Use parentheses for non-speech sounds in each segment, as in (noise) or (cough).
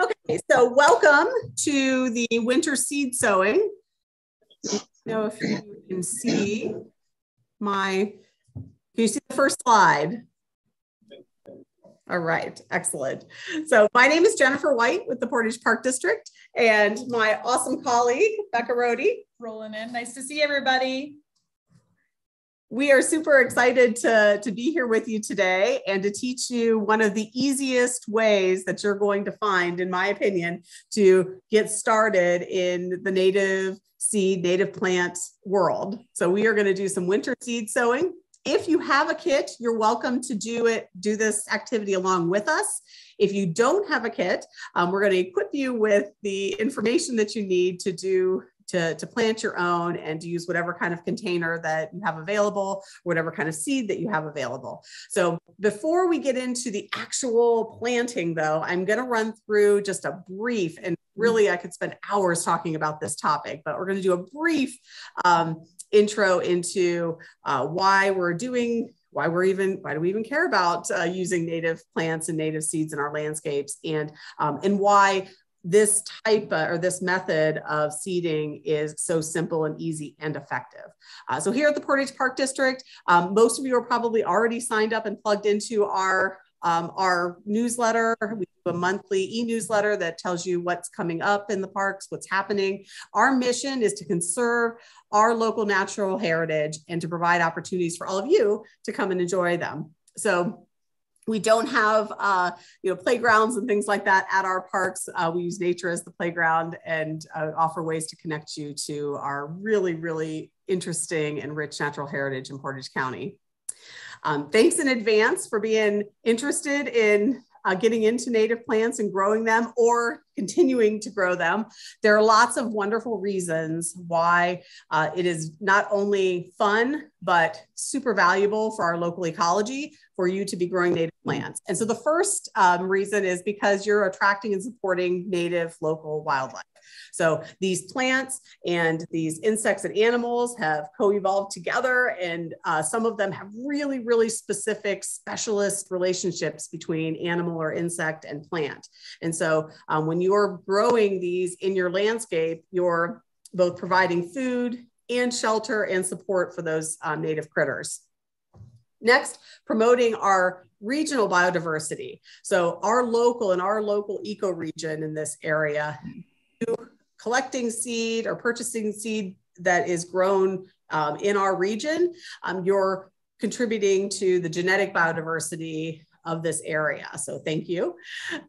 Okay, so welcome to the winter seed sowing. know if you can see my, can you see the first slide? All right, excellent. So my name is Jennifer White with the Portage Park District and my awesome colleague, Becca Rohde. Rolling in. Nice to see everybody we are super excited to, to be here with you today and to teach you one of the easiest ways that you're going to find, in my opinion, to get started in the native seed, native plant world. So we are going to do some winter seed sowing. If you have a kit, you're welcome to do it, do this activity along with us. If you don't have a kit, um, we're going to equip you with the information that you need to do to, to plant your own and to use whatever kind of container that you have available, whatever kind of seed that you have available. So before we get into the actual planting though, I'm gonna run through just a brief and really I could spend hours talking about this topic, but we're gonna do a brief um, intro into uh, why we're doing why we're even why do we even care about uh, using native plants and native seeds in our landscapes and um, and why this type or this method of seeding is so simple and easy and effective. Uh, so here at the Portage Park District, um, most of you are probably already signed up and plugged into our um, our newsletter. We do a monthly e-newsletter that tells you what's coming up in the parks, what's happening. Our mission is to conserve our local natural heritage and to provide opportunities for all of you to come and enjoy them. So we don't have uh, you know playgrounds and things like that at our parks. Uh, we use nature as the playground and uh, offer ways to connect you to our really really interesting and rich natural heritage in portage county. Um, thanks in advance for being interested in uh, getting into native plants and growing them or continuing to grow them. There are lots of wonderful reasons why uh, it is not only fun, but super valuable for our local ecology for you to be growing native plants. And so the first um, reason is because you're attracting and supporting native local wildlife. So these plants and these insects and animals have co-evolved together and uh, some of them have really, really specific specialist relationships between animal or insect and plant. And so um, when you're growing these in your landscape, you're both providing food and shelter and support for those um, native critters. Next, promoting our regional biodiversity. So our local and our local ecoregion in this area, collecting seed or purchasing seed that is grown um, in our region, um, you're contributing to the genetic biodiversity of this area. So thank you.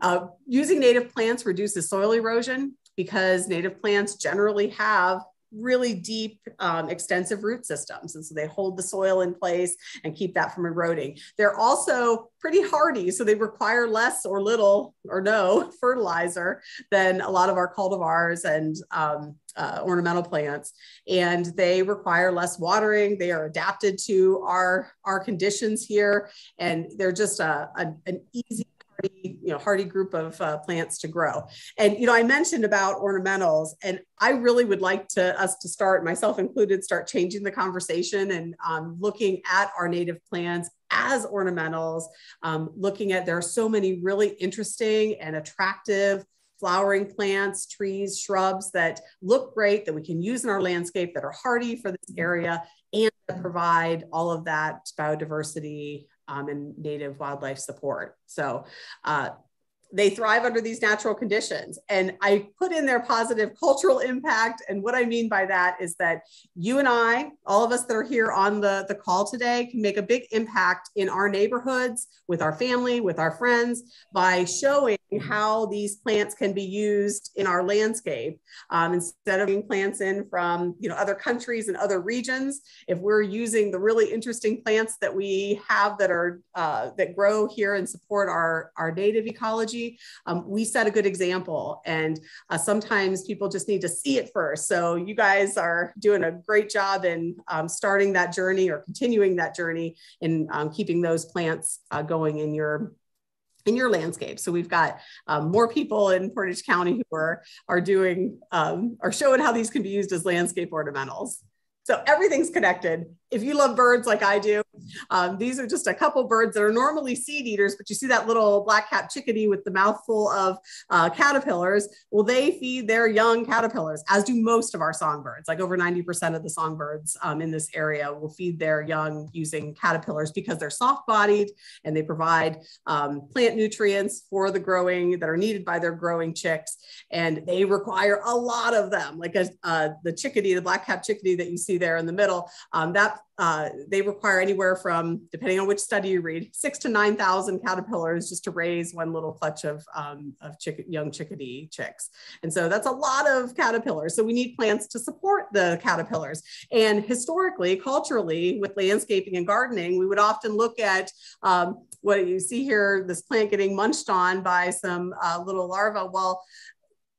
Uh, using native plants reduces soil erosion because native plants generally have really deep, um, extensive root systems. And so they hold the soil in place and keep that from eroding. They're also pretty hardy, so they require less or little or no (laughs) fertilizer than a lot of our cultivars and um, uh, ornamental plants. And they require less watering. They are adapted to our, our conditions here. And they're just a, a an easy you know, hardy group of uh, plants to grow. And, you know, I mentioned about ornamentals and I really would like to us to start, myself included, start changing the conversation and um, looking at our native plants as ornamentals, um, looking at, there are so many really interesting and attractive flowering plants, trees, shrubs that look great that we can use in our landscape that are hardy for this area and provide all of that biodiversity um, and native wildlife support. So uh, they thrive under these natural conditions. And I put in their positive cultural impact. And what I mean by that is that you and I, all of us that are here on the, the call today, can make a big impact in our neighborhoods, with our family, with our friends, by showing how these plants can be used in our landscape. Um, instead of bringing plants in from you know, other countries and other regions, if we're using the really interesting plants that we have that are uh, that grow here and support our, our native ecology, um, we set a good example. And uh, sometimes people just need to see it first. So you guys are doing a great job in um, starting that journey or continuing that journey in um, keeping those plants uh, going in your in your landscape. So we've got um, more people in Portage County who are, are doing, um, are showing how these can be used as landscape ornamentals. So everything's connected. if you love birds like I do, um, these are just a couple birds that are normally seed eaters, but you see that little black cap chickadee with the mouthful of uh, caterpillars. Well, they feed their young caterpillars, as do most of our songbirds. Like over 90% of the songbirds um, in this area will feed their young using caterpillars because they're soft bodied and they provide um, plant nutrients for the growing that are needed by their growing chicks. And they require a lot of them, like a, uh, the chickadee, the black cap chickadee that you see there in the middle. Um, that uh, they require anywhere from, depending on which study you read, six to 9,000 caterpillars just to raise one little clutch of, um, of chick young chickadee chicks. And so that's a lot of caterpillars. So we need plants to support the caterpillars. And historically, culturally, with landscaping and gardening, we would often look at um, what you see here, this plant getting munched on by some uh, little larvae. Well,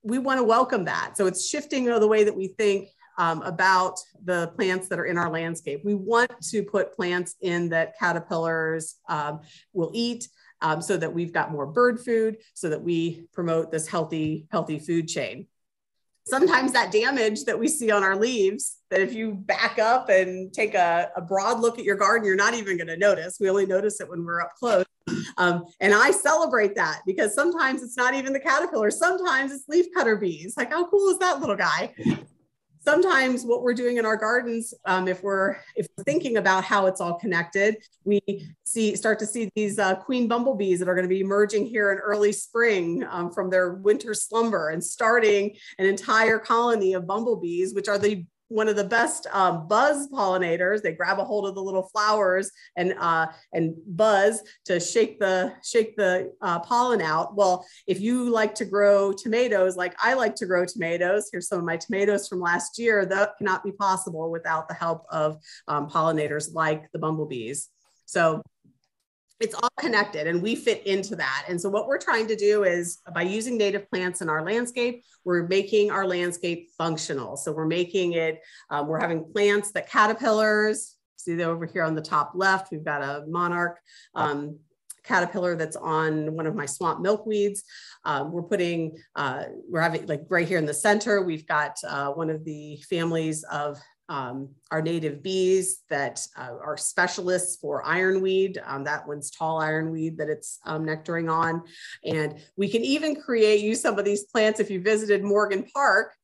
we want to welcome that. So it's shifting the way that we think um, about the plants that are in our landscape. We want to put plants in that caterpillars um, will eat um, so that we've got more bird food, so that we promote this healthy, healthy food chain. Sometimes that damage that we see on our leaves, that if you back up and take a, a broad look at your garden, you're not even going to notice. We only notice it when we're up close. Um, and I celebrate that because sometimes it's not even the caterpillar. Sometimes it's leafcutter bees. Like, how cool is that little guy? Sometimes what we're doing in our gardens, um, if we're if we're thinking about how it's all connected, we see start to see these uh, queen bumblebees that are going to be emerging here in early spring um, from their winter slumber and starting an entire colony of bumblebees, which are the one of the best um, buzz pollinators. They grab a hold of the little flowers and uh, and buzz to shake the shake the uh, pollen out. Well, if you like to grow tomatoes, like I like to grow tomatoes, here's some of my tomatoes from last year. That cannot be possible without the help of um, pollinators like the bumblebees. So it's all connected and we fit into that. And so what we're trying to do is by using native plants in our landscape, we're making our landscape functional. So we're making it, um, we're having plants that caterpillars, see that over here on the top left, we've got a monarch um, caterpillar that's on one of my swamp milkweeds. Um, we're putting, uh, we're having like right here in the center, we've got uh, one of the families of um, our native bees that uh, are specialists for ironweed. Um, that one's tall ironweed that it's um, nectaring on. And we can even create, use some of these plants. If you visited Morgan Park,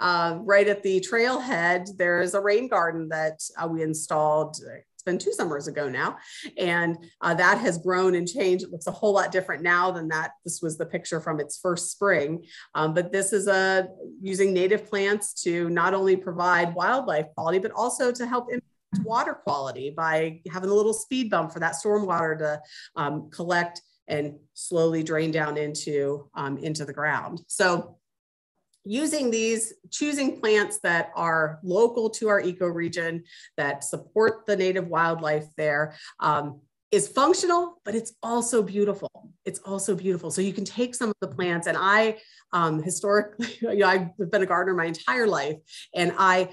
uh, right at the trailhead, there is a rain garden that uh, we installed it's been two summers ago now. And uh, that has grown and changed. It looks a whole lot different now than that. This was the picture from its first spring. Um, but this is a using native plants to not only provide wildlife quality, but also to help impact water quality by having a little speed bump for that storm water to um, collect and slowly drain down into, um, into the ground. So using these, choosing plants that are local to our ecoregion, that support the native wildlife there, um, is functional, but it's also beautiful. It's also beautiful. So you can take some of the plants, and I um, historically, (laughs) you know, I've been a gardener my entire life, and I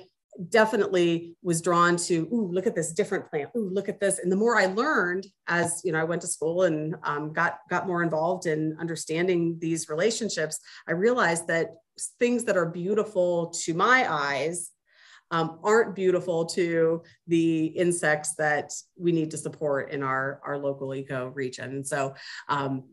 definitely was drawn to ooh look at this different plant ooh look at this and the more i learned as you know i went to school and um, got got more involved in understanding these relationships i realized that things that are beautiful to my eyes um, aren't beautiful to the insects that we need to support in our our local eco region and so um,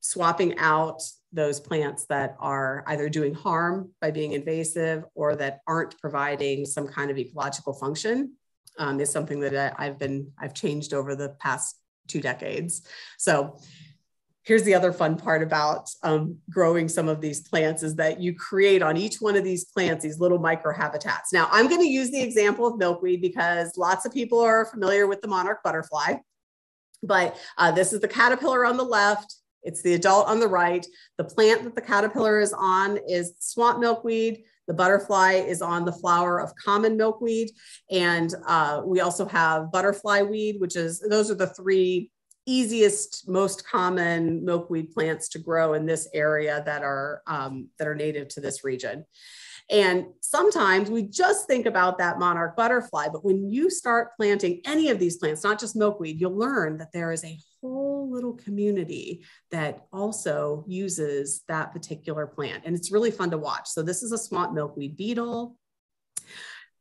swapping out those plants that are either doing harm by being invasive or that aren't providing some kind of ecological function um, is something that I've been, I've changed over the past two decades. So here's the other fun part about um, growing some of these plants is that you create on each one of these plants these little microhabitats. Now I'm gonna use the example of milkweed because lots of people are familiar with the monarch butterfly, but uh, this is the caterpillar on the left, it's the adult on the right. The plant that the caterpillar is on is swamp milkweed. The butterfly is on the flower of common milkweed. And uh, we also have butterfly weed, which is, those are the three easiest, most common milkweed plants to grow in this area that are, um, that are native to this region. And sometimes we just think about that monarch butterfly, but when you start planting any of these plants, not just milkweed, you'll learn that there is a whole little community that also uses that particular plant. And it's really fun to watch. So this is a swamp milkweed beetle.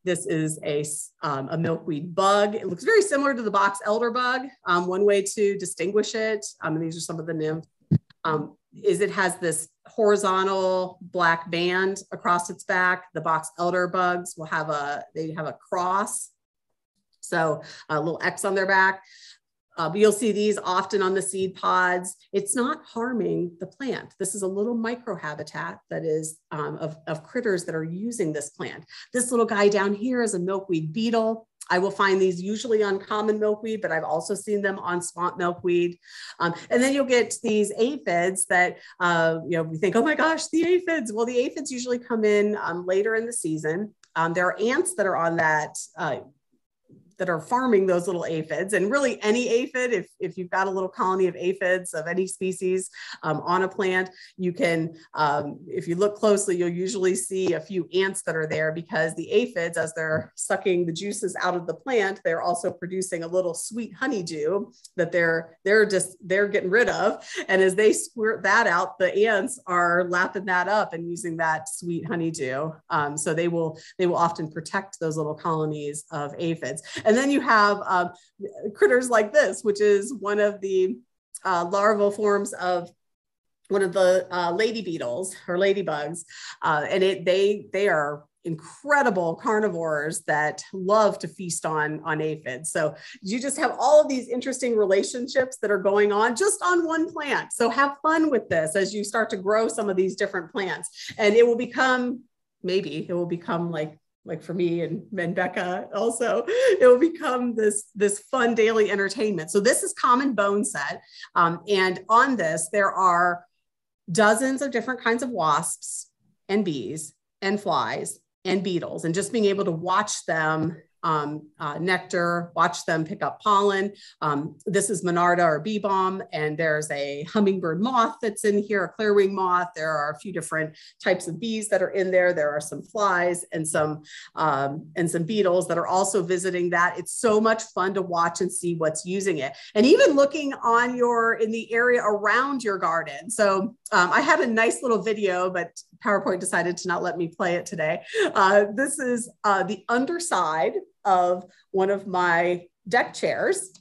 This is a, um, a milkweed bug. It looks very similar to the box elder bug. Um, one way to distinguish it, um, these are some of the nymphs, um, is it has this horizontal black band across its back. The box elder bugs will have a, they have a cross. So a little X on their back. Uh, you'll see these often on the seed pods. It's not harming the plant. This is a little microhabitat that is um, of, of critters that are using this plant. This little guy down here is a milkweed beetle. I will find these usually on common milkweed, but I've also seen them on swamp milkweed. Um, and then you'll get these aphids that, uh, you know, we think, oh my gosh, the aphids. Well, the aphids usually come in um, later in the season. Um, there are ants that are on that uh, that are farming those little aphids and really any aphid if, if you've got a little colony of aphids of any species um, on a plant you can um, if you look closely you'll usually see a few ants that are there because the aphids as they're sucking the juices out of the plant they're also producing a little sweet honeydew that they're they're just they're getting rid of. And as they squirt that out the ants are lapping that up and using that sweet honeydew. Um, so they will they will often protect those little colonies of aphids. And then you have um, critters like this, which is one of the uh, larval forms of one of the uh, lady beetles or ladybugs, uh, and it they they are incredible carnivores that love to feast on on aphids. So you just have all of these interesting relationships that are going on just on one plant. So have fun with this as you start to grow some of these different plants, and it will become maybe it will become like like for me and, and Becca also, it will become this, this fun daily entertainment. So this is common bone set. Um, and on this, there are dozens of different kinds of wasps and bees and flies and beetles. And just being able to watch them um, uh, nectar, watch them pick up pollen. Um, this is Monarda or bee balm, and there's a hummingbird moth that's in here, a clearwing moth. There are a few different types of bees that are in there. There are some flies and some um, and some beetles that are also visiting that. It's so much fun to watch and see what's using it, and even looking on your in the area around your garden. So um, I had a nice little video, but PowerPoint decided to not let me play it today. Uh, this is uh, the underside of one of my deck chairs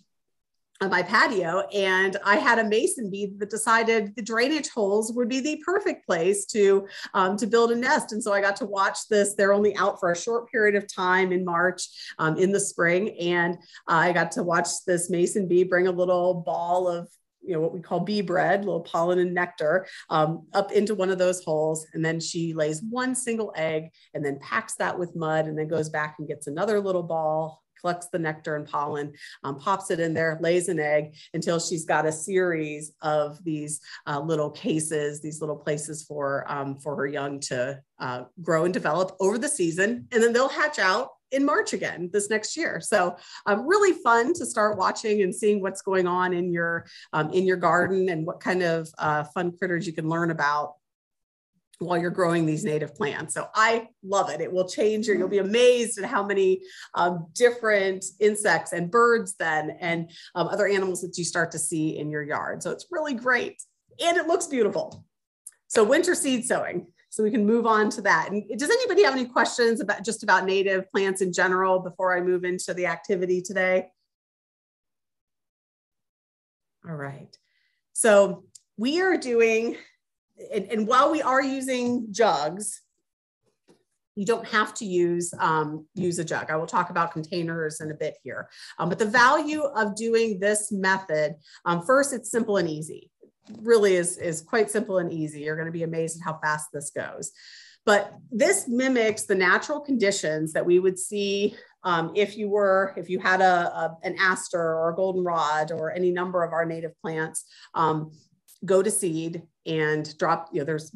on my patio and i had a mason bee that decided the drainage holes would be the perfect place to um, to build a nest. And so i got to watch this. They're only out for a short period of time in march um, in the spring. And i got to watch this mason bee bring a little ball of you know what we call bee bread little pollen and nectar um, up into one of those holes and then she lays one single egg and then packs that with mud and then goes back and gets another little ball collects the nectar and pollen um, pops it in there lays an egg until she's got a series of these uh, little cases these little places for um, for her young to uh, grow and develop over the season. And then they'll hatch out in March again this next year. So um, really fun to start watching and seeing what's going on in your um, in your garden and what kind of uh, fun critters you can learn about while you're growing these native plants. So I love it. It will change your, you'll be amazed at how many um, different insects and birds then and um, other animals that you start to see in your yard. So it's really great and it looks beautiful. So winter seed sowing so we can move on to that. And does anybody have any questions about just about native plants in general before I move into the activity today? All right. So we are doing, and, and while we are using jugs, you don't have to use um, use a jug. I will talk about containers in a bit here. Um, but the value of doing this method, um, first, it's simple and easy really is, is quite simple and easy. You're going to be amazed at how fast this goes. But this mimics the natural conditions that we would see um, if you were, if you had a, a, an aster or a goldenrod or any number of our native plants um, go to seed and drop, you know, there's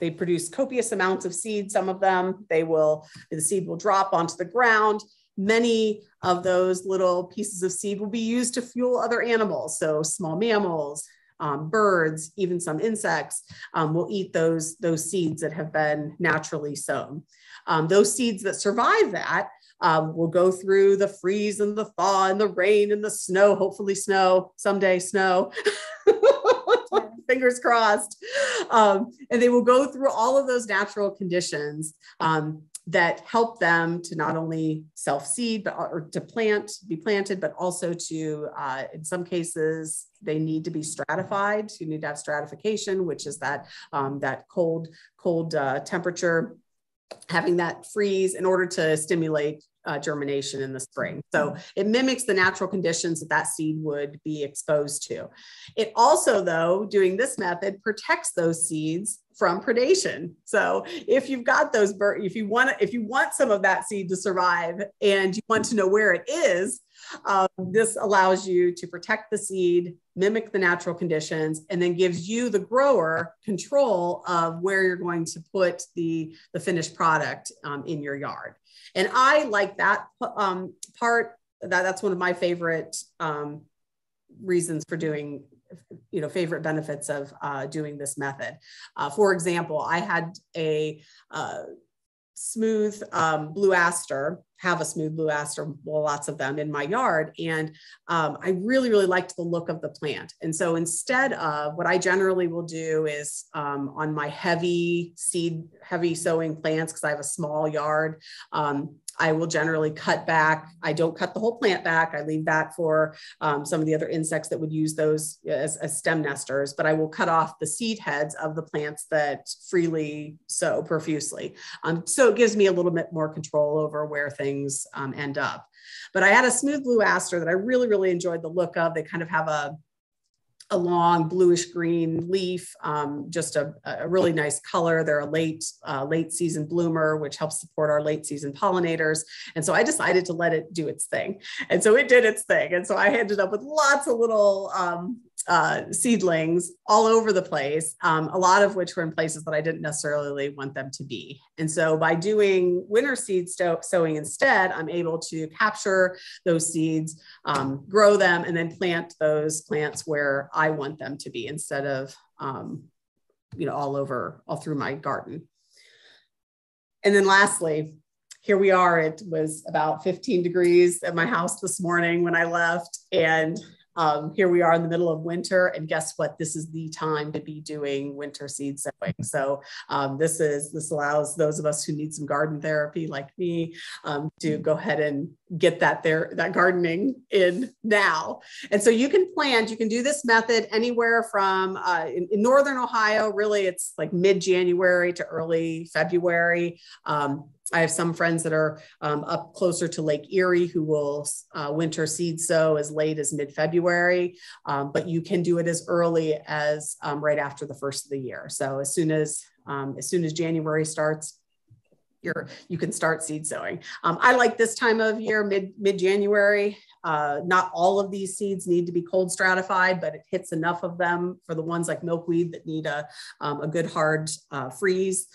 they produce copious amounts of seed. Some of them, they will, the seed will drop onto the ground. Many of those little pieces of seed will be used to fuel other animals. So small mammals, um, birds, even some insects um, will eat those, those seeds that have been naturally sown. Um, those seeds that survive that um, will go through the freeze and the thaw and the rain and the snow, hopefully snow, someday snow. (laughs) Fingers crossed. Um, and they will go through all of those natural conditions. Um, that help them to not only self seed but or to plant, be planted, but also to, uh, in some cases, they need to be stratified. You need to have stratification, which is that um, that cold cold uh, temperature having that freeze in order to stimulate uh, germination in the spring. So it mimics the natural conditions that that seed would be exposed to. It also, though, doing this method protects those seeds from predation. So if you've got those bird, if you want if you want some of that seed to survive and you want to know where it is, um, this allows you to protect the seed, mimic the natural conditions, and then gives you, the grower, control of where you're going to put the, the finished product um, in your yard. And I like that um, part. That, that's one of my favorite um, reasons for doing you know favorite benefits of uh, doing this method uh, for example i had a uh, smooth um, blue aster have a smooth blue aster, well, lots of them in my yard. And um, I really, really liked the look of the plant. And so instead of what I generally will do is um, on my heavy seed, heavy sowing plants, because I have a small yard, um, I will generally cut back. I don't cut the whole plant back. I leave that for um, some of the other insects that would use those as, as, stem nesters, but I will cut off the seed heads of the plants that freely sow profusely. Um, so it gives me a little bit more control over where things um, end up. But I had a smooth blue aster that I really, really enjoyed the look of. They kind of have a a long bluish green leaf, um, just a, a, really nice color. They're a late, uh, late season bloomer, which helps support our late season pollinators. And so I decided to let it do its thing. And so it did its thing. And so I ended up with lots of little um, uh, seedlings all over the place, um, a lot of which were in places that I didn't necessarily want them to be. And so by doing winter seed sowing instead, I'm able to capture those seeds, um, grow them, and then plant those plants where I want them to be instead of, um, you know, all over, all through my garden. And then lastly, here we are. It was about 15 degrees at my house this morning when I left. And um, here we are in the middle of winter, and guess what? This is the time to be doing winter seed sowing. So um, this is this allows those of us who need some garden therapy, like me, um, to go ahead and get that there that gardening in now. And so you can plant. You can do this method anywhere from uh, in, in, northern Ohio. Really, it's like mid January to early February. I have some friends that are um, up closer to Lake Erie who will uh, winter seed sow as late as mid February, um, but you can do it as early as um, right after the first of the year. So as soon as um, as soon as January starts, you're, you can start seed sowing. Um, I like this time of year, mid mid January. Uh, not all of these seeds need to be cold stratified, but it hits enough of them for the ones like milkweed that need a, um, a good hard uh, freeze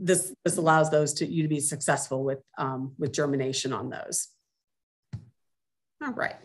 this this allows those to you to be successful with um, with germination on those. All right.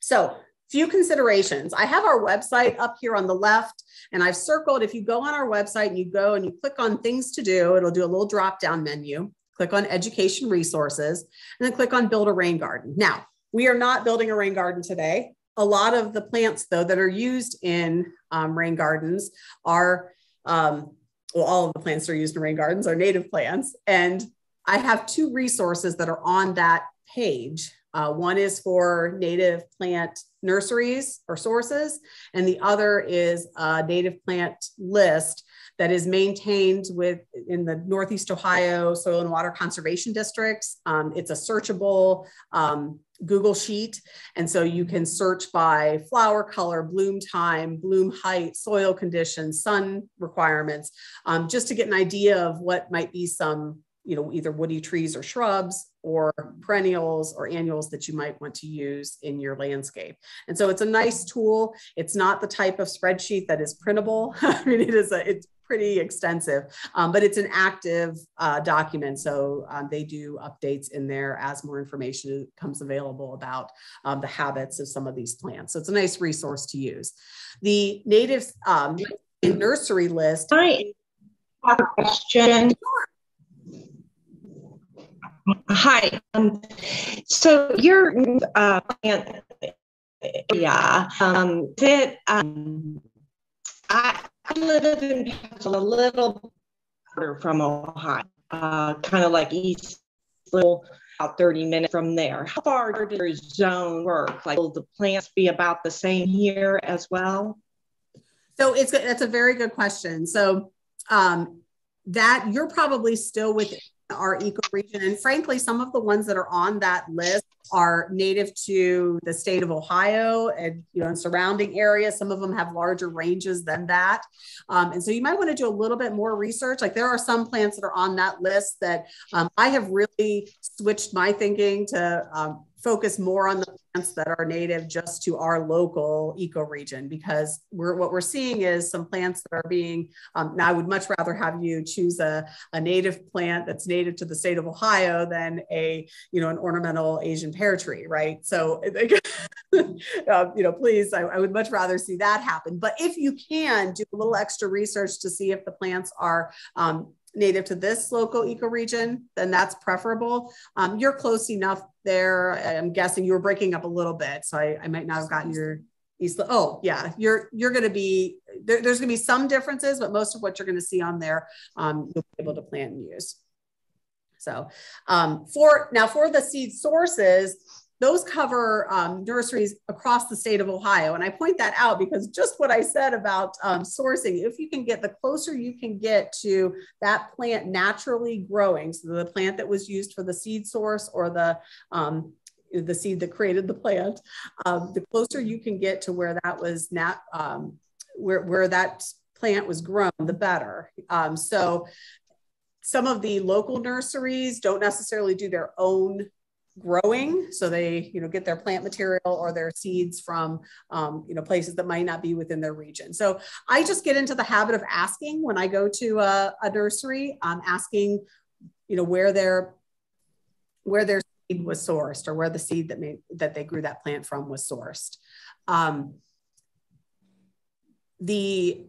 So few considerations. I have our website up here on the left, and I've circled. If you go on our website and you go and you click on things to do, it'll do a little drop down menu. Click on education resources, and then click on build a rain garden. Now we are not building a rain garden today. A lot of the plants, though, that are used in um, rain gardens are um, well, all of the plants that are used in rain gardens are native plants. And I have two resources that are on that page. Uh, one is for native plant nurseries or sources, and the other is a native plant list that is maintained with in the Northeast Ohio Soil and Water Conservation Districts. Um, it's a searchable um, Google Sheet. And so you can search by flower color, bloom time, bloom height, soil conditions, sun requirements, um, just to get an idea of what might be some, you know, either woody trees or shrubs or perennials or annuals that you might want to use in your landscape. And so it's a nice tool. It's not the type of spreadsheet that is printable. (laughs) I mean, it is a, it's pretty extensive, um, but it's an active uh, document. So um, they do updates in there as more information comes available about um, the habits of some of these plants. So it's a nice resource to use. The native um, nursery list. I have a question. Hi. Um, so your uh, yeah, um, that um, I live in a little from Ohio. uh, kind of like East Little, about 30 minutes from there. How far does your zone work? Like, will the plants be about the same here as well? So it's that's a very good question. So um, that you're probably still within our ecoregion, and frankly, some of the ones that are on that list are native to the state of Ohio and you know and surrounding areas. Some of them have larger ranges than that, um, and so you might want to do a little bit more research. Like there are some plants that are on that list that um, I have really switched my thinking to um, focus more on the plants that are native just to our local ecoregion because we're what we're seeing is some plants that are being um, now i would much rather have you choose a, a native plant that's native to the state of ohio than a you know an ornamental asian pear tree right? So (laughs) uh, you know please I, I would much rather see that happen. But if you can do a little extra research to see if the plants are um, native to this local ecoregion, then that's preferable. Um, you're close enough there. I'm guessing you were breaking up a little bit, so I, I might not have gotten your east. Oh, yeah, you're you're going to be there, there's going to be some differences, but most of what you're going to see on there, um, you'll be able to plant and use. So, um, for now for the seed sources those cover um, nurseries across the state of Ohio. And I point that out because just what I said about um, sourcing, if you can get the closer you can get to that plant naturally growing, so the plant that was used for the seed source or the um, the seed that created the plant, um, the closer you can get to where that was nat, um, where, where that plant was grown, the better. Um, so some of the local nurseries don't necessarily do their own growing so they you know get their plant material or their seeds from um, you know places that might not be within their region. So i just get into the habit of asking when i go to a, a nursery. I'm asking you know where their where their seed was sourced or where the seed that made that they grew that plant from was sourced. Um, the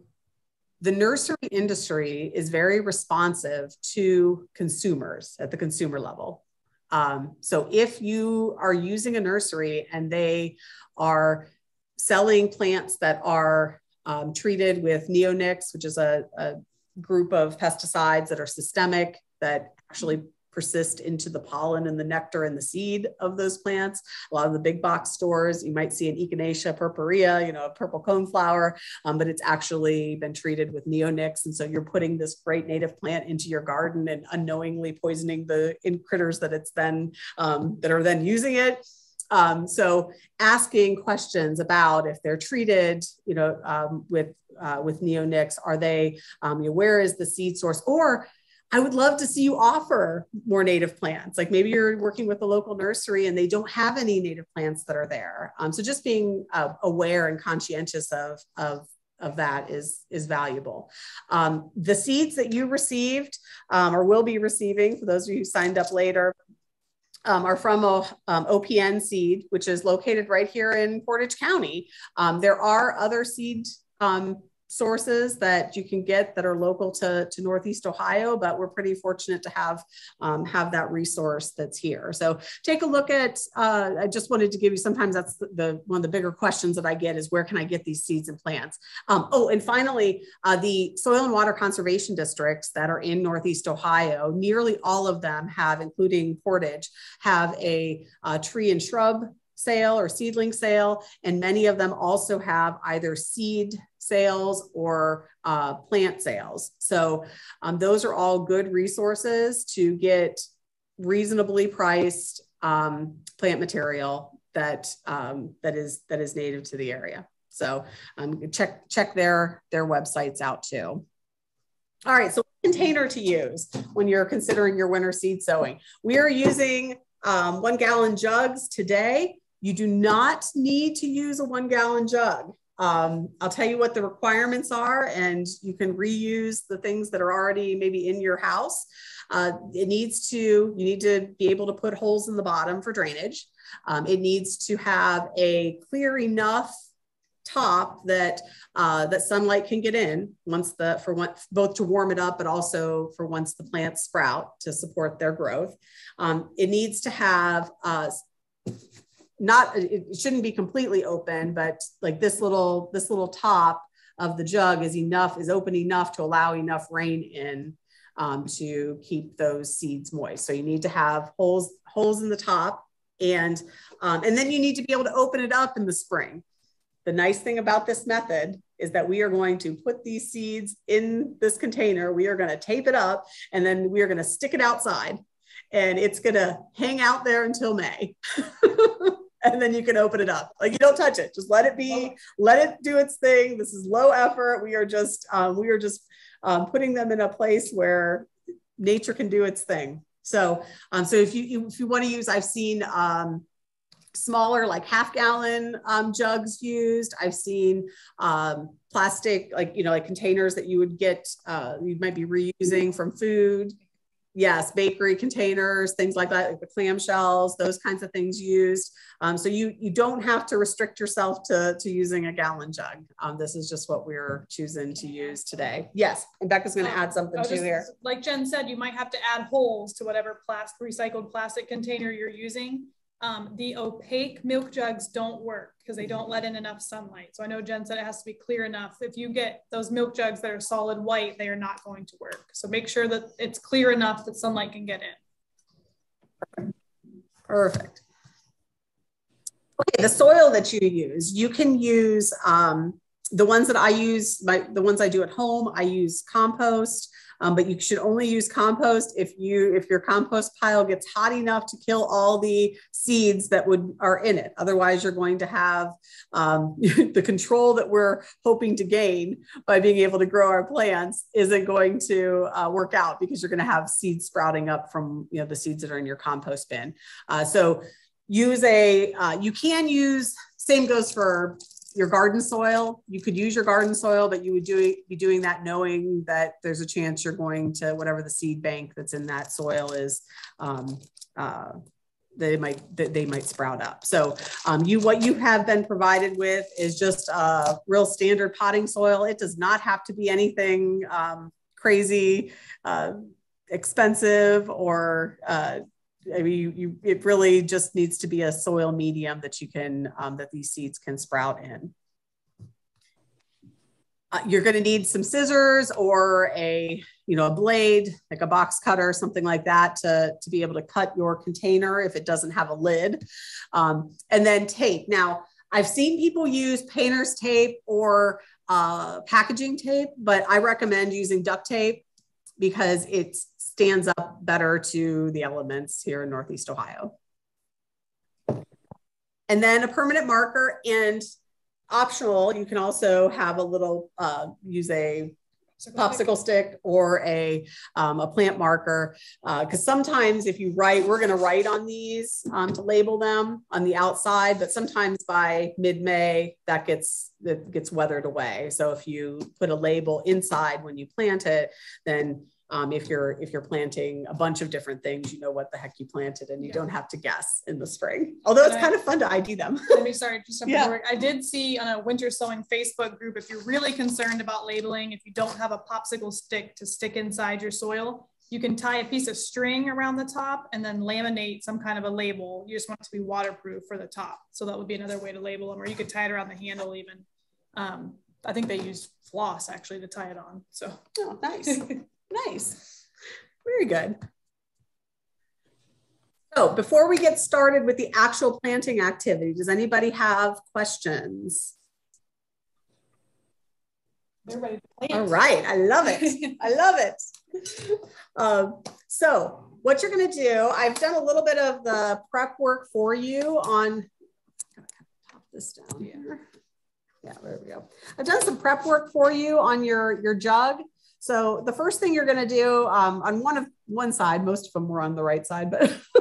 the nursery industry is very responsive to consumers at the consumer level um, so if you are using a nursery and they are selling plants that are um, treated with neonics, which is a, a group of pesticides that are systemic that actually persist into the pollen and the nectar and the seed of those plants. A lot of the big box stores, you might see an Echinacea purpurea, you know, a purple coneflower, um, but it's actually been treated with neonics. And so you're putting this great native plant into your garden and unknowingly poisoning the critters that it's then, um, that are then using it. Um, so asking questions about if they're treated, you know, um, with uh, with neonics, are they, um, you know, where is the seed source, or I would love to see you offer more native plants. Like maybe you're working with a local nursery and they don't have any native plants that are there. Um, so just being uh, aware and conscientious of, of, of that is, is valuable. Um, the seeds that you received um, or will be receiving, for those of you who signed up later, um, are from a, um, OPN seed, which is located right here in Portage County. Um, there are other seed um, sources that you can get that are local to, to Northeast Ohio, but we're pretty fortunate to have, um, have that resource that's here. So take a look at, uh, I just wanted to give you, sometimes that's the, the, one of the bigger questions that I get is where can I get these seeds and plants? Um, oh, and finally, uh, the soil and water conservation districts that are in Northeast Ohio, nearly all of them have, including Portage, have a, a tree and shrub sale or seedling sale. And many of them also have either seed sales or uh, plant sales. So um, those are all good resources to get reasonably priced um, plant material that um, that is that is native to the area. So um, check check their their websites out too. All right, so container to use when you're considering your winter seed sowing. We are using um, one gallon jugs today. You do not need to use a one gallon jug. Um, I'll tell you what the requirements are, and you can reuse the things that are already maybe in your house. Uh, it needs to, you need to be able to put holes in the bottom for drainage. Um, it needs to have a clear enough top that uh, that sunlight can get in once the for one both to warm it up but also for once the plants sprout to support their growth um, it needs to have uh, not it shouldn't be completely open but like this little this little top of the jug is enough is open enough to allow enough rain in um, to keep those seeds moist. So you need to have holes, holes in the top and, um, and then you need to be able to open it up in the spring. The nice thing about this method is that we are going to put these seeds in this container. We are going to tape it up and then we are going to stick it outside and it's going to hang out there until May. (laughs) (laughs) and then you can open it up. Like you don't touch it. Just let it be, let it do its thing. This is low effort. We are just, um, we are just um, putting them in a place where nature can do its thing. So, um, so if you, if you want to use, I've seen, um, smaller like half gallon um, jugs used i've seen um, plastic like you know like containers that you would get uh, you might be reusing from food yes, bakery containers, things like that, like the clamshells, those kinds of things used. Um, so you you don't have to restrict yourself to, to using a gallon jug. Um, this is just what we're choosing to use today. Yes, and Becca's going to add something to here. Like Jen said, you might have to add holes to whatever plastic recycled plastic container you're using. Um, the opaque milk jugs don't work because they don't let in enough sunlight. So I know Jen said it has to be clear enough. If you get those milk jugs that are solid white, they are not going to work. So make sure that it's clear enough that sunlight can get in. Perfect. Okay, the soil that you use, you can use um, the ones that I use, my, the ones I do at home, I use compost. Um, but you should only use compost if you if your compost pile gets hot enough to kill all the seeds that would are in it. Otherwise, you're going to have um, (laughs) the control that we're hoping to gain by being able to grow our plants isn't going to uh, work out because you're going to have seeds sprouting up from you know the seeds that are in your compost bin. Uh, so use a uh, you can use same goes for your garden soil. You could use your garden soil, but you would do, be doing that knowing that there's a chance you're going to whatever the seed bank that's in that soil is. Um, uh, they might that they might sprout up. So um, you what you have been provided with is just a real standard potting soil. It does not have to be anything um, crazy, uh, expensive, or uh, I mean, you, it really just needs to be a soil medium that you can, um, that these seeds can sprout in. Uh, you're going to need some scissors or a, you know, a blade, like a box cutter, something like that to, to be able to cut your container if it doesn't have a lid. Um, and then tape. Now, I've seen people use painter's tape or uh, packaging tape, but I recommend using duct tape because it stands up better to the elements here in Northeast Ohio. And then a permanent marker and optional, you can also have a little, uh, use a popsicle stick or a, um, a plant marker. Because uh, sometimes if you write, we're going to write on these um, to label them on the outside, but sometimes by mid-May that gets that gets weathered away. So if you put a label inside when you plant it, then um, if you're if you're planting a bunch of different things, you know what the heck you planted, and you yeah. don't have to guess in the spring. Although it's kind of fun to ID them. let me sorry, just (laughs) yeah. I did see on a winter sowing Facebook group if you're really concerned about labeling, if you don't have a popsicle stick to stick inside your soil, you can tie a piece of string around the top and then laminate some kind of a label. You just want it to be waterproof for the top, so that would be another way to label them, or you could tie it around the handle even. Um, I think they use floss actually to tie it on. So oh, nice. (laughs) Nice. Very good. So before we get started with the actual planting activity, does anybody have questions? All right, I love it. (laughs) I love it. Um, so what you're gonna do, I've done a little bit of the prep work for you on, this down here. Yeah, there we go. I've done some prep work for you on your, your jug. So the first thing you're going to do um, on one of one side, most of them were on the right side, but (laughs)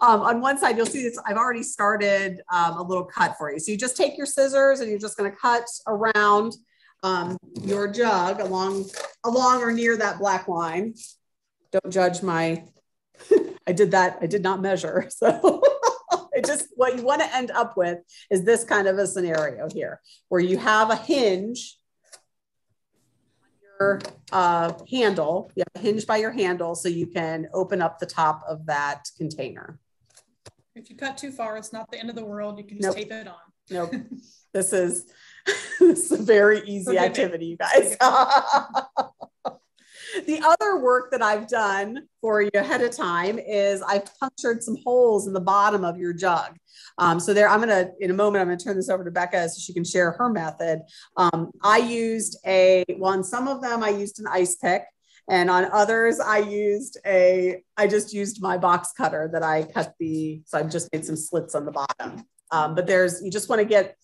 um, on one side, you'll see this. I've already started um, a little cut for you. So you just take your scissors and you're just going to cut around um, your jug along, along or near that black line. Don't judge my, (laughs) I did that. I did not measure. (laughs) So it just, what you want to end up with is this kind of a scenario here where you have a hinge your uh, handle, you have a hinge by your handle so you can open up the top of that container. If you cut too far, it's not the end of the world. You can just nope. tape it on. Nope. (laughs) this is (laughs) this is a very easy activity, you guys. (laughs) (laughs) the other work that I've done for you ahead of time is I've punctured some holes in the bottom of your jug. Um, so there, I'm gonna, in a moment, I'm gonna turn this over to Becca so she can share her method. Um, I used a, well, on some of them, I used an ice pick. And on others, I used a, I just used my box cutter that I cut the, so I've just made some slits on the bottom. Um, but there's, you just wanna get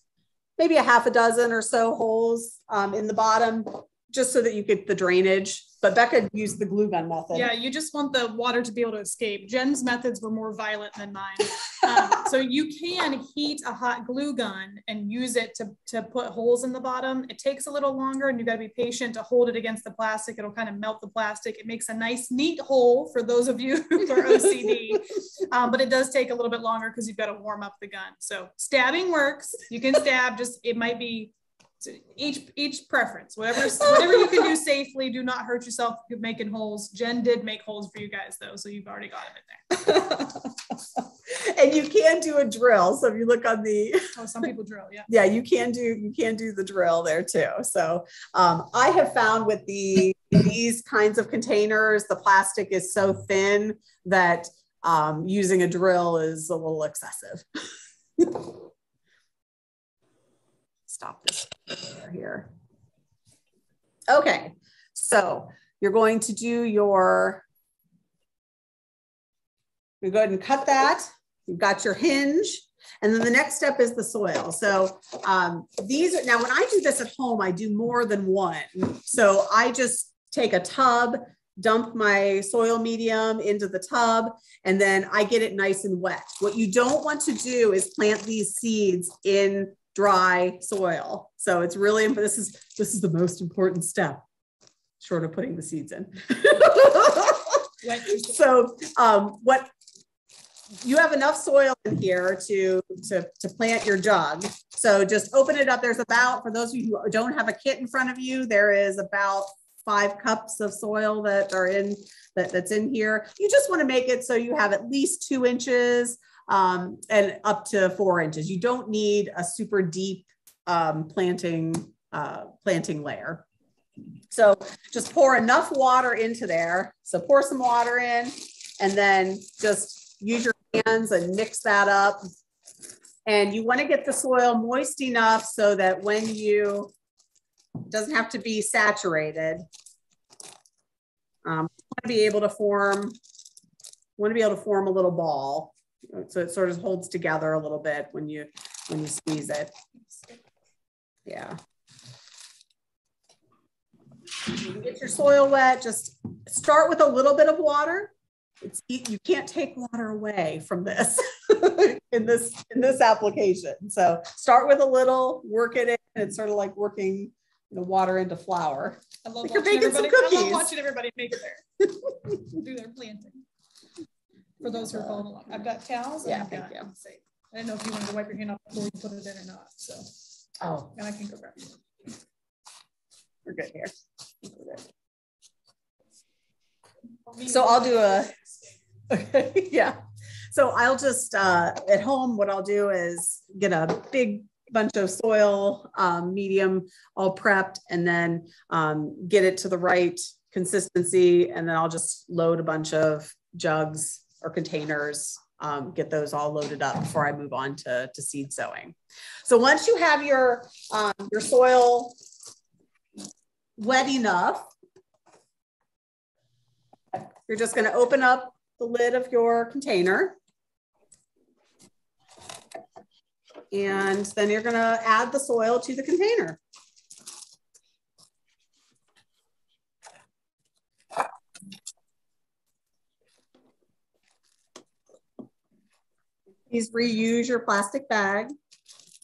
maybe a half a dozen or so holes um, in the bottom just so that you get the drainage. But Becca used the glue gun method. Yeah, you just want the water to be able to escape. Jen's methods were more violent than mine. Um, (laughs) so you can heat a hot glue gun and use it to, to put holes in the bottom. It takes a little longer and you got to be patient to hold it against the plastic. It'll kind of melt the plastic. It makes a nice, neat hole for those of you (laughs) who are OCD, um, but it does take a little bit longer because you've got to warm up the gun. So stabbing works. You can stab, just it might be each each preference whatever whatever you can do (laughs) safely do not hurt yourself making holes. Jen did make holes for you guys though so you've already got them in there. (laughs) And you can do a drill so if you look on the (laughs) oh some people drill yeah. Yeah you can do you can do the drill there too. So um, i have found with the these kinds of containers the plastic is so thin that um, using a drill is a little excessive. Stop this here. Okay, so you're going to do your, you go ahead and cut that. You've got your hinge. And then the next step is the soil. So um, these are, now when I do this at home, I do more than one. So I just take a tub, dump my soil medium into the tub, and then I get it nice and wet. What you don't want to do is plant these seeds in dry soil. So it's really, this is, this is the most important step short of putting the seeds in. (laughs) so um, what you have enough soil in here to, to, to plant your jug. So just open it up. There's about, for those of you who don't have a kit in front of you, there is about five cups of soil that are in that, that's in here. You just want to make it so you have at least two inches um, and up to four inches. You don't need a super deep um, planting uh, planting layer. So just pour enough water into there. So pour some water in and then just use your hands and mix that up. And you want to get the soil moist enough so that when you, doesn't have to be saturated. Um, want to be able to form, want to be able to form a little ball so it sort of holds together a little bit when you when you squeeze it. Yeah. Get your soil wet. Just start with a little bit of water. It's you can't take water away from this (laughs) in this in this application. So start with a little work it in. It's sort of like working the water into flour. I love, like some cookies. I love watching everybody make their do their planting for those who are following along. I've got towels. Yeah, thank you. I didn't know if you wanted to wipe your hand off before you put it in or not. So, oh, and I can go grab. We're good here. So I'll do a, okay, (laughs) yeah. So I'll just, uh, at home, what I'll do is get a big bunch of soil, um, medium, all prepped, and then um, get it to the right consistency. And then I'll just load a bunch of jugs or containers, um, get those all loaded up before I move on to, to seed sowing. So once you have your, um, your soil wet enough, you're just gonna open up the lid of your container. And then you're gonna add the soil to the container. Please reuse your plastic bag.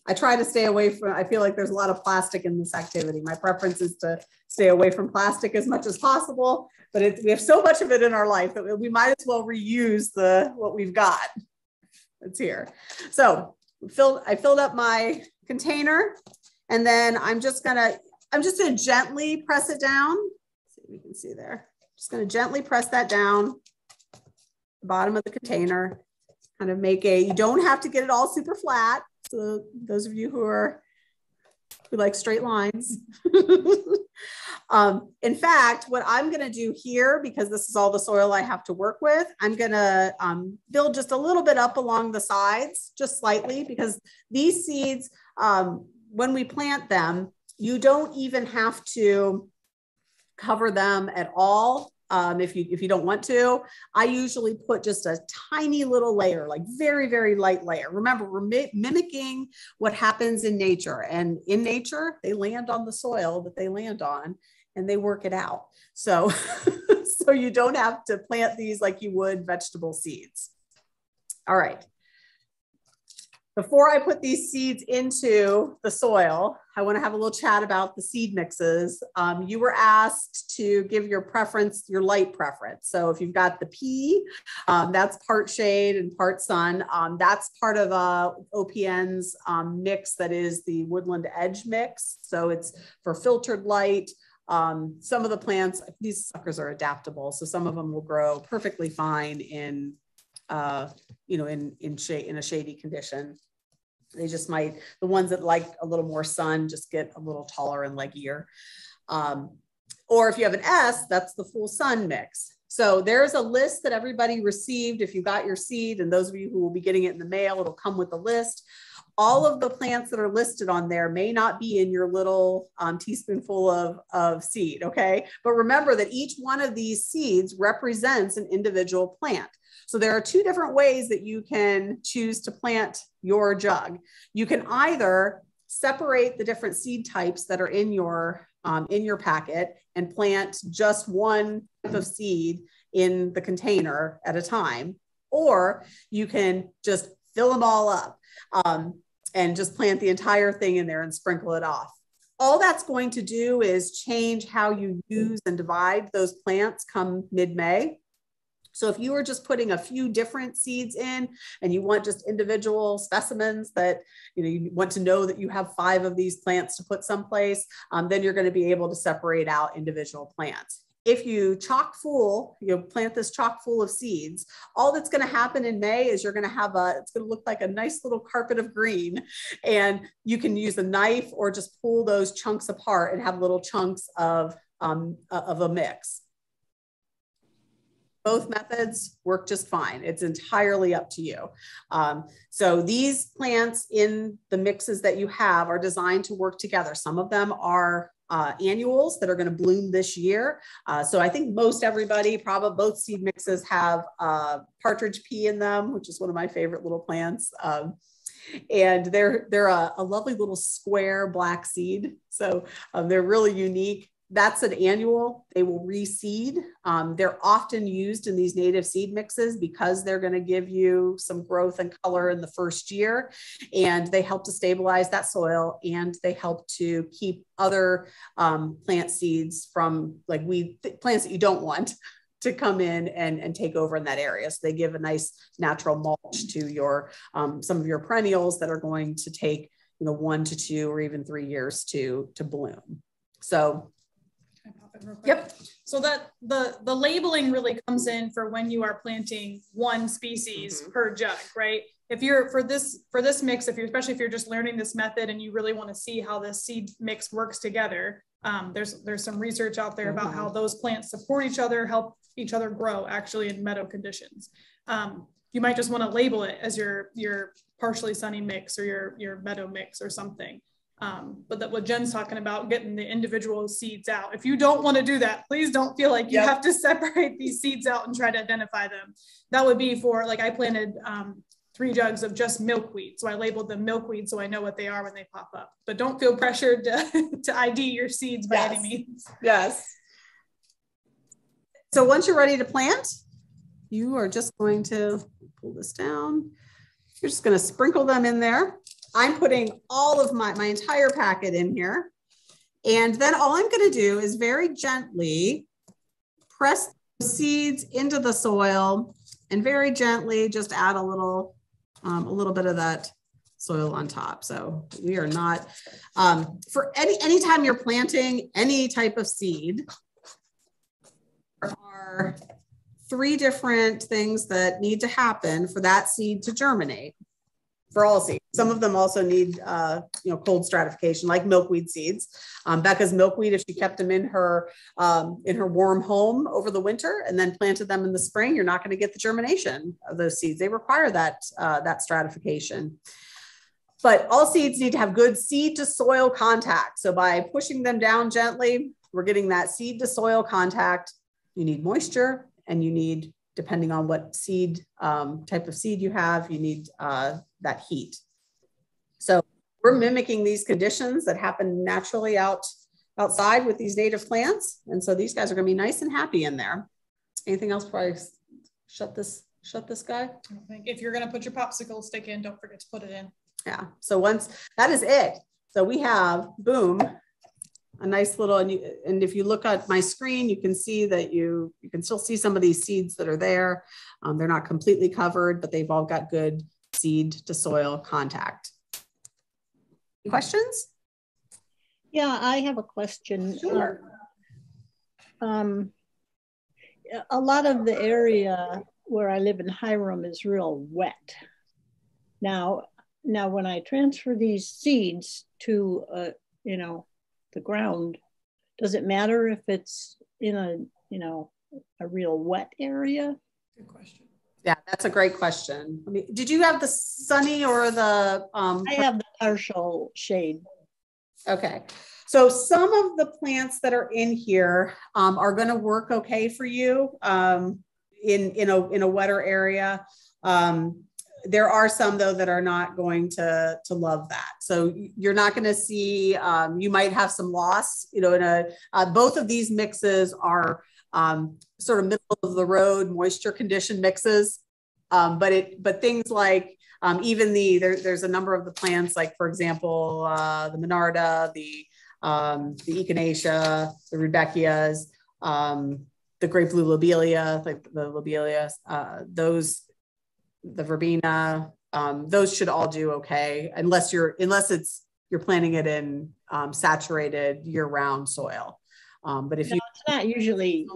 I try to stay away from, I feel like there's a lot of plastic in this activity. My preference is to stay away from plastic as much as possible, but it, we have so much of it in our life that we might as well reuse the what we've got. It's here. So filled, I filled up my container and then I'm just gonna, I'm just gonna gently press it down. See if you can see there. Just gonna gently press that down, the bottom of the container kind of make a, you don't have to get it all super flat. So those of you who are, who like straight lines, (laughs) Um, in fact, what I'm going to do here, because this is all the soil I have to work with, I'm going to um, build just a little bit up along the sides, just slightly, because these seeds, um, when we plant them, you don't even have to cover them at all um, if you if you don't want to. I usually put just a tiny little layer, like very very light layer. Remember, we're mi mimicking what happens in nature, and in nature they land on the soil that they land on, and they work it out. So (laughs) so you don't have to plant these like you would vegetable seeds. All right before I put these seeds into the soil, I want to have a little chat about the seed mixes. Um, you were asked to give your preference, your light preference. So if you've got the pea, um, that's part shade and part sun. Um, that's part of uh, OPN's um, mix that is the woodland edge mix. So it's for filtered light. Um, some of the plants, these suckers are adaptable. So some of them will grow perfectly fine in uh, you know, in in shade in a shady condition. They just might, the ones that like a little more sun just get a little taller and leggier. Um, or if you have an S, that's the full sun mix. So there's a list that everybody received. If you got your seed, and those of you who will be getting it in the mail, it'll come with a list. All of the plants that are listed on there may not be in your little um, teaspoonful of, of seed, okay? But remember that each one of these seeds represents an individual plant. So there are two different ways that you can choose to plant your jug. You can either separate the different seed types that are in your um, in your packet and plant just one type of seed in the container at a time, or you can just fill them all up um, and just plant the entire thing in there and sprinkle it off. All that's going to do is change how you use and divide those plants come mid-May. So if you are just putting a few different seeds in and you want just individual specimens that, you know, you want to know that you have five of these plants to put someplace, um, then you're going to be able to separate out individual plants if you chock full, you plant this chock full of seeds, all that's going to happen in May is you're going to have a, it's going to look like a nice little carpet of green. And you can use a knife or just pull those chunks apart and have little chunks of, um, of a mix. Both methods work just fine. It's entirely up to you. Um, so these plants in the mixes that you have are designed to work together. Some of them are uh, annuals that are going to bloom this year. Uh, so I think most everybody, probably both seed mixes have uh, partridge pea in them, which is one of my favorite little plants. Um, and they're they're a, a, lovely little square black seed. So um, they're really unique that's an annual. They will reseed. Um, they're often used in these native seed mixes because they're going to give you some growth and color in the first year. And they help to stabilize that soil and they help to keep other um, plant seeds from like we plants that you don't want (laughs) to come in and, and take over in that area. So they give a nice natural mulch to your um, some of your perennials that are going to take you know one to two or even three years to to bloom. So Yep. So that the the labeling really comes in for when you are planting one species mm-hmm. per jug, right? If you're for this for this mix, if you're especially if you're just learning this method and you really want to see how this seed mix works together, um, there's there's some research out there mm-hmm. about how those plants support each other, help each other grow actually in meadow conditions. Um, you might just want to label it as your your partially sunny mix or your your meadow mix or something. Um, but that what Jen's talking about, getting the individual seeds out. If you don't want to do that, please don't feel like you yep. have to (laughs) separate these seeds out and try to identify them. That would be for like I planted um, three jugs of just milkweed. So I labeled them milkweed so I know what they are when they pop up. But don't feel pressured to, (laughs) to ID your seeds by yes. any means. Yes. So once you're ready to plant, you are just going to pull this down. You're just going to sprinkle them in there. I'm putting all of my, my entire packet in here. And then all I'm gonna do is very gently press seeds into the soil and very gently just add a little, um, a little bit of that soil on top. So we are not, um, for any, anytime you're planting any type of seed, there are three different things that need to happen for that seed to germinate. For all seeds. Some of them also need, uh, you know, cold stratification, like milkweed seeds. Um, Becca's milkweed, if she kept them in her um, in her warm home over the winter and then planted them in the spring, you're not going to get the germination of those seeds. They require that uh, that stratification. But all seeds need to have good seed to soil contact. So by pushing them down gently, we're getting that seed to soil contact. You need moisture and you need depending on what seed um, type of seed you have, you need uh, that heat. So we're mimicking these conditions that happen naturally out outside with these native plants. And so these guys are gonna be nice and happy in there. Anything else before I shut this, shut this guy? I think if you're gonna put your popsicle stick in, don't forget to put it in. Yeah, so once, that is it. So we have, boom, a nice little, and, you, and if you look at my screen, you can see that you, you can still see some of these seeds that are there. Um, they're not completely covered, but they've all got good seed to soil contact. Questions? Yeah, I have a question. Sure. Um, a lot of the area where I live in Hiram is real wet. Now, now when I transfer these seeds to, uh, you know, the ground, does it matter if it's in a, you know, a real wet area? Good question. Yeah, that's a great question. I mean, did you have the sunny or the? Um, I have the partial shade. Okay. So some of the plants that are in here um, are going to work okay for you um, in in a in a wetter area. Um, there are some though that are not going to to love that. So you're not going to see um, you might have some loss you know in a uh, both of these mixes are um, sort of middle of the road moisture condition mixes. Um, but it but things like um, even the there, there's a number of the plants like for example uh, the monarda the um, the echinacea the rudbeckias um, the great blue lobelia like the lobelia uh, those the verbena, um, those should all do okay, unless you're unless it's you're planting it in um, saturated year-round soil. Um, but if no, you, it's not usually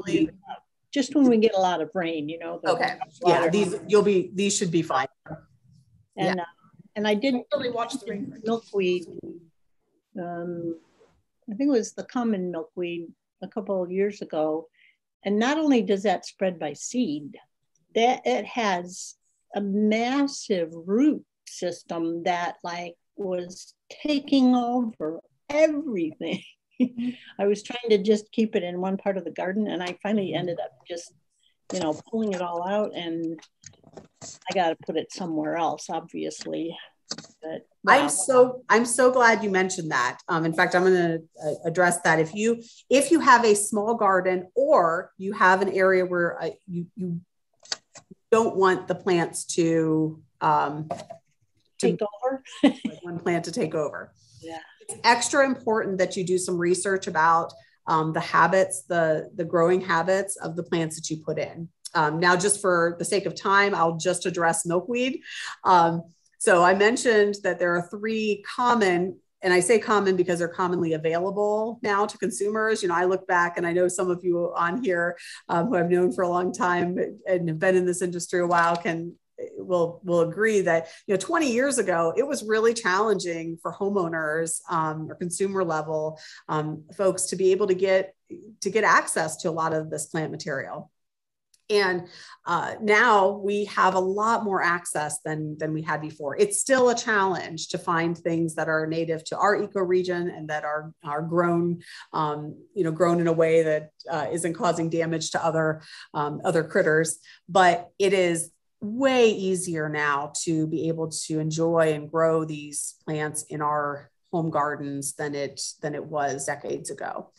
just when we get a lot of rain, you know. okay, yeah, these you'll be these should be fine. And yeah. uh, and I did really watch the rain. Milkweed. Um, I think it was the common milkweed a couple of years ago, and not only does that spread by seed, that it has a massive root system that like was taking over everything. (laughs) I was trying to just keep it in one part of the garden and I finally ended up just, you know, pulling it all out and I got to put it somewhere else, obviously. But wow. I'm so I'm so glad you mentioned that. Um, in fact, I'm going to uh, address that. If you if you have a small garden or you have an area where uh, you you don't want the plants to um, take to, over. one plant to take over. Yeah. It's extra important that you do some research about um, the habits, the the growing habits of the plants that you put in. Um, now, just for the sake of time, I'll just address milkweed. Um, so I mentioned that there are three common and I say common because they're commonly available now to consumers. You know, I look back and I know some of you on here um, who I've known for a long time and have been in this industry a while can will will agree that you know 20 years ago it was really challenging for homeowners um, or consumer level um, folks to be able to get to get access to a lot of this plant material and uh, now we have a lot more access than, than we had before. It's still a challenge to find things that are native to our ecoregion and that are, are grown, um, you know, grown in a way that uh, not causing damage to other, um, other critters. But it is way easier now to be able to enjoy and grow these plants in our home gardens than it than it was decades ago.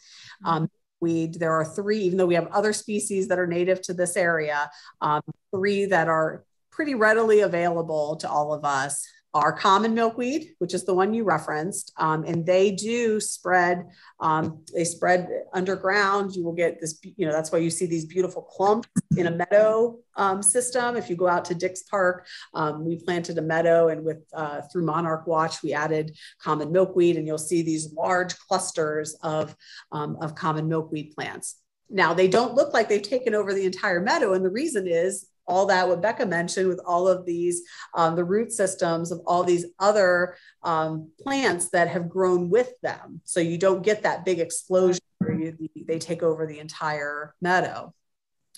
Um, weed. There are three, even though we have other species that are native to this area, um, three that are pretty readily available to all of us are common milkweed, which is the one you referenced, um, and they do spread. Um, they spread underground. You will get this, you know, that's why you see these beautiful clumps in a meadow um, system. If you go out to Dix Park, um, we planted a meadow, and with uh, through Monarch Watch, we added common milkweed, and you'll see these large clusters of um, of common milkweed plants. Now, they don't look like they've taken over the entire meadow. And the reason is all that what Becca mentioned with all of these um, the root systems of all these other um, plants that have grown with them. So you don't get that big explosion where you, they take over the entire meadow.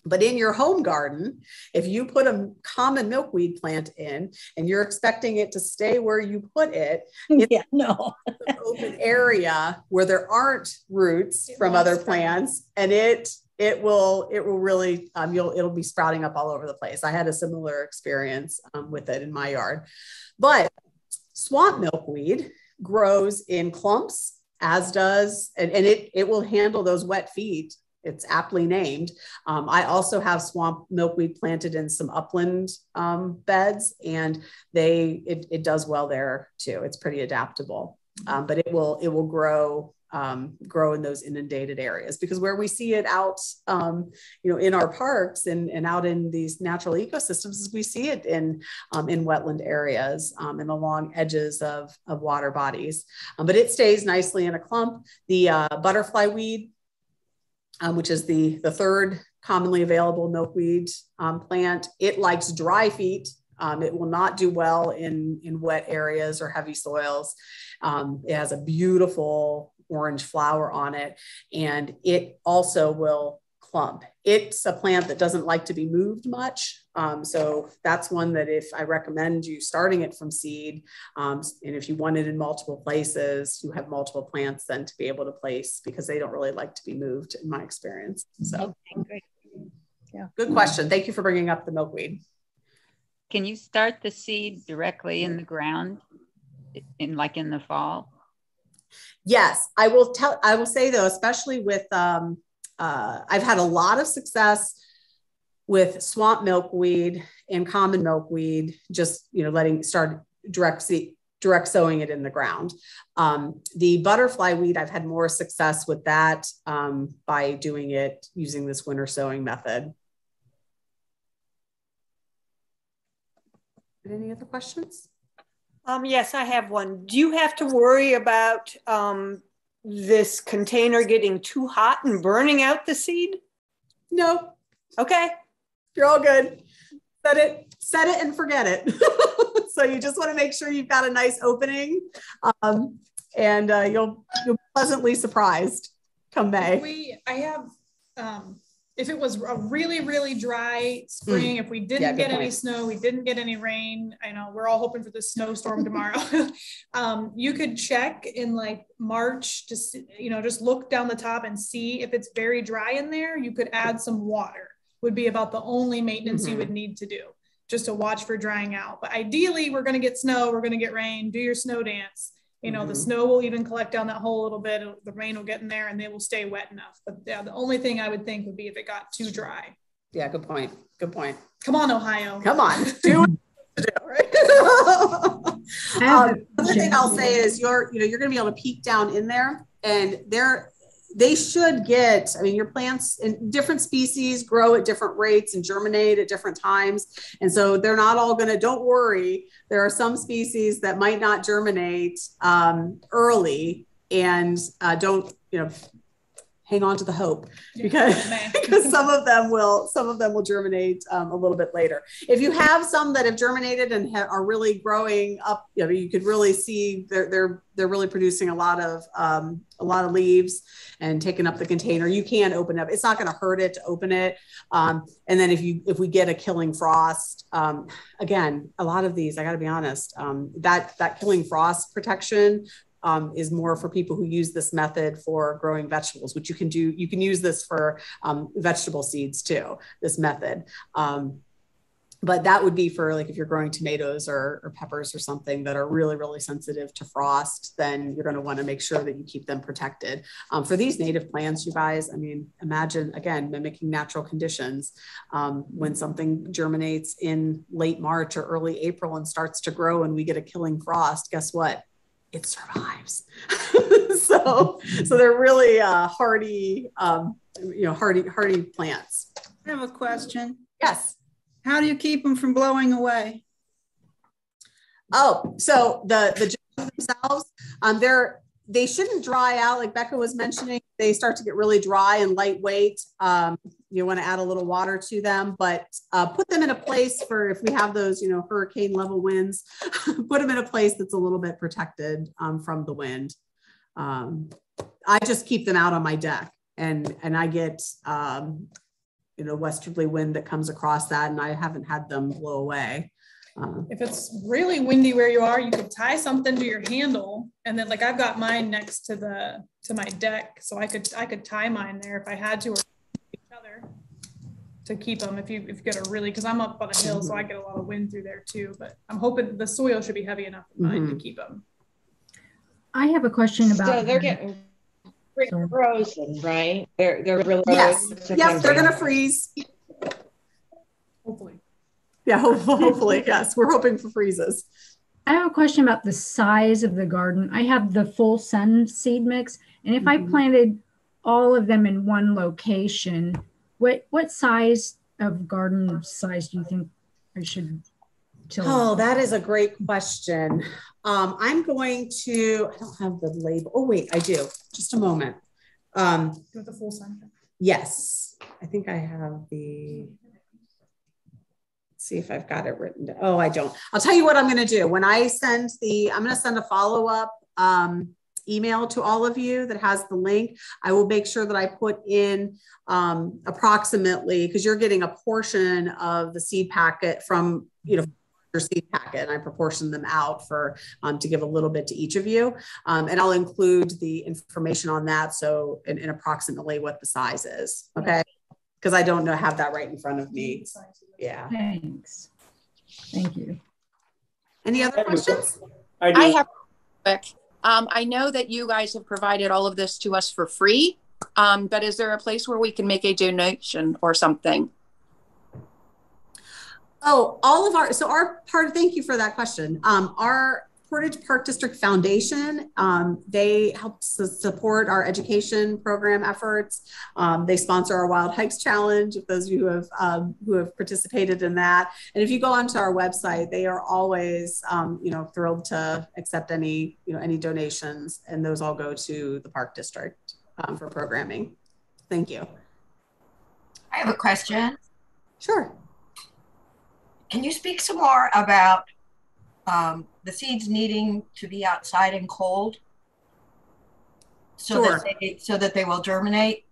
But in your home garden, if you put a common milkweed plant in and you're expecting it to stay where you put it, (laughs) yeah, no, open area where there aren't roots it from other plants, and it it will it will really um, you'll it'll be sprouting up all over the place. I had a similar experience um, with it in my yard, but swamp milkweed grows in clumps as does and, and it it will handle those wet feet it's aptly named. Um, I also have swamp milkweed planted in some upland um, beds, and they it, it, does well there too. It's pretty adaptable, um, but it will it will grow um, grow in those inundated areas because where we see it out, um, you know, in our parks and, and out in these natural ecosystems, is we see it in um, in wetland areas and along edges of, of water bodies. but it stays nicely in a clump. The uh, butterfly weed um, which is the, the third commonly available milkweed um, plant. It likes dry feet. Um, it will not do well in, in wet areas or heavy soils. Um, it has a beautiful orange flower on it, and it also will clump. It's a plant that doesn't like to be moved much. Um, so that's one that if I recommend you starting it from seed, um, and if you want it in multiple places, you have multiple plants then to be able to place because they don't really like to be moved in my experience. So okay, yeah, good question. Thank you for bringing up the milkweed. Can you start the seed directly in the ground in like in the fall? Yes, I will tell, I will say though, especially with, um, uh, I've had a lot of success with swamp milkweed and common milkweed, just you know, letting start direct seed, direct sowing it in the ground. Um, the butterfly weed, I've had more success with that um, by doing it using this winter sowing method. Any other questions? Um, yes, I have one. Do you have to worry about um, this container getting too hot and burning out the seed? No. Okay. You're all good. Set it, set it and forget it. (laughs) so you just want to make sure you've got a nice opening um, and uh, you'll, you'll be pleasantly surprised come May. We, I have, um, if it was a really, really dry spring, mm. if we didn't yeah, get any snow, we didn't get any rain, I know we're all hoping for the snowstorm (laughs) tomorrow. (laughs) um, you could check in like March, just, you know, just look down the top and see if it's very dry in there, you could add some water would be about the only maintenance mm-hmm. you would need to do just to watch for drying out. But ideally, we're going to get snow, we're going to get rain, do your snow dance. You know, mm-hmm. the snow will even collect down that hole a little bit, the rain will get in there and they will stay wet enough. But yeah, the only thing I would think would be if it got too dry. Yeah, good point. Good point. Come on, Ohio. Come on. (laughs) Do do, right? (laughs) um, other thing I'll say is you're, you know, you're going to be able to peek down in there, and there they should get, I mean, your plants in different species grow at different rates and germinate at different times. And so they're not all going to, don't worry. There are some species that might not germinate um, early and uh, don't, you know, hang on to the hope because (laughs) because some of them will some of them will germinate um, a little bit later. If you have some that have germinated and ha- are really growing up you know you could really see they're they're they're really producing a lot of um, a lot of leaves and taking up the container. You can open up it's not going to hurt it to open it. Um, and then if you if we get a killing frost um, again a lot of these i got to be honest um, that that killing frost protection um, is more for people who use this method for growing vegetables, which you can do. You can use this for um, vegetable seeds too. This method. Um, but that would be for like if you're growing tomatoes or, or, peppers or something that are really really sensitive to frost then you're going to want to make sure that you keep them protected um, for these native plants you guys i mean imagine again mimicking natural conditions um, when something germinates in late march or early april and starts to grow and we get a killing frost guess what it survives. (laughs) so, so they're really uh, hardy, um, you know, hardy, hardy plants. I have a question. Yes. How do you keep them from blowing away? Oh, so the the themselves, um, they're they shouldn't dry out like Becca was mentioning. They start to get really dry and lightweight. Um, you want to add a little water to them, but uh, put them in a place for if we have those, you know, hurricane level winds, (laughs) put them in a place that's a little bit protected um, from the wind. Um, I just keep them out on my deck and, and I get, um, you know, westerly wind that comes across that and I haven't had them blow away. Um, If it's really windy where you are, you could tie something to your handle and then like I've got mine next to the, to my deck. So I could, I could tie mine there if I had to or to keep them if you, if you get a really, cause I'm up on a hill, so I get a lot of wind through there too, but I'm hoping the soil should be heavy enough in mine to keep them. I have a question about. So they're getting pretty frozen, right? They're, they're really. yes, frozen yep, they're gonna freeze. Hopefully. Yeah, hopefully, hopefully, yes, we're hoping for freezes. I have a question about the size of the garden. I have the full sun seed mix, and if I Mhm. planted all of them in one location, what what size of garden size do you think I should till? Oh, that is a great question. Um, I'm going to, I don't have the label. Oh, wait, I do. Just a moment. Um, With the full sun. yes, I think I have the. See if I've got it written. down. Oh, I don't. I'll tell you what I'm going to do. When I send the, I'm going to send a follow up um, email to all of you that has the link. I will make sure that I put in um, approximately because you're getting a portion of the seed packet from you know your seed packet and I proportion them out for um, to give a little bit to each of you. Um, and I'll include the information on that. So in, in approximately what the size is. Okay. Because I don't know, have that right in front of me. Yeah. Thanks. Thank you. Any other questions? I I have quick. Um, I know that you guys have provided all of this to us for free, um, but is there a place where we can make a donation or something? Oh, all of our, so our part, thank you for that question. Um, our Portage Park District Foundation, um, they help to support our education program efforts. Um, they sponsor our Wild Hikes Challenge, if those of you who have, um, who have participated in that. And if you go onto our website, they are always, um, you know, thrilled to accept any, you know, any donations. And those all go to the Park District um, for programming. Thank you. I have a question. Sure. Can you speak some more about um, the seeds needing to be outside and cold? So Sure. that they, so that they will germinate?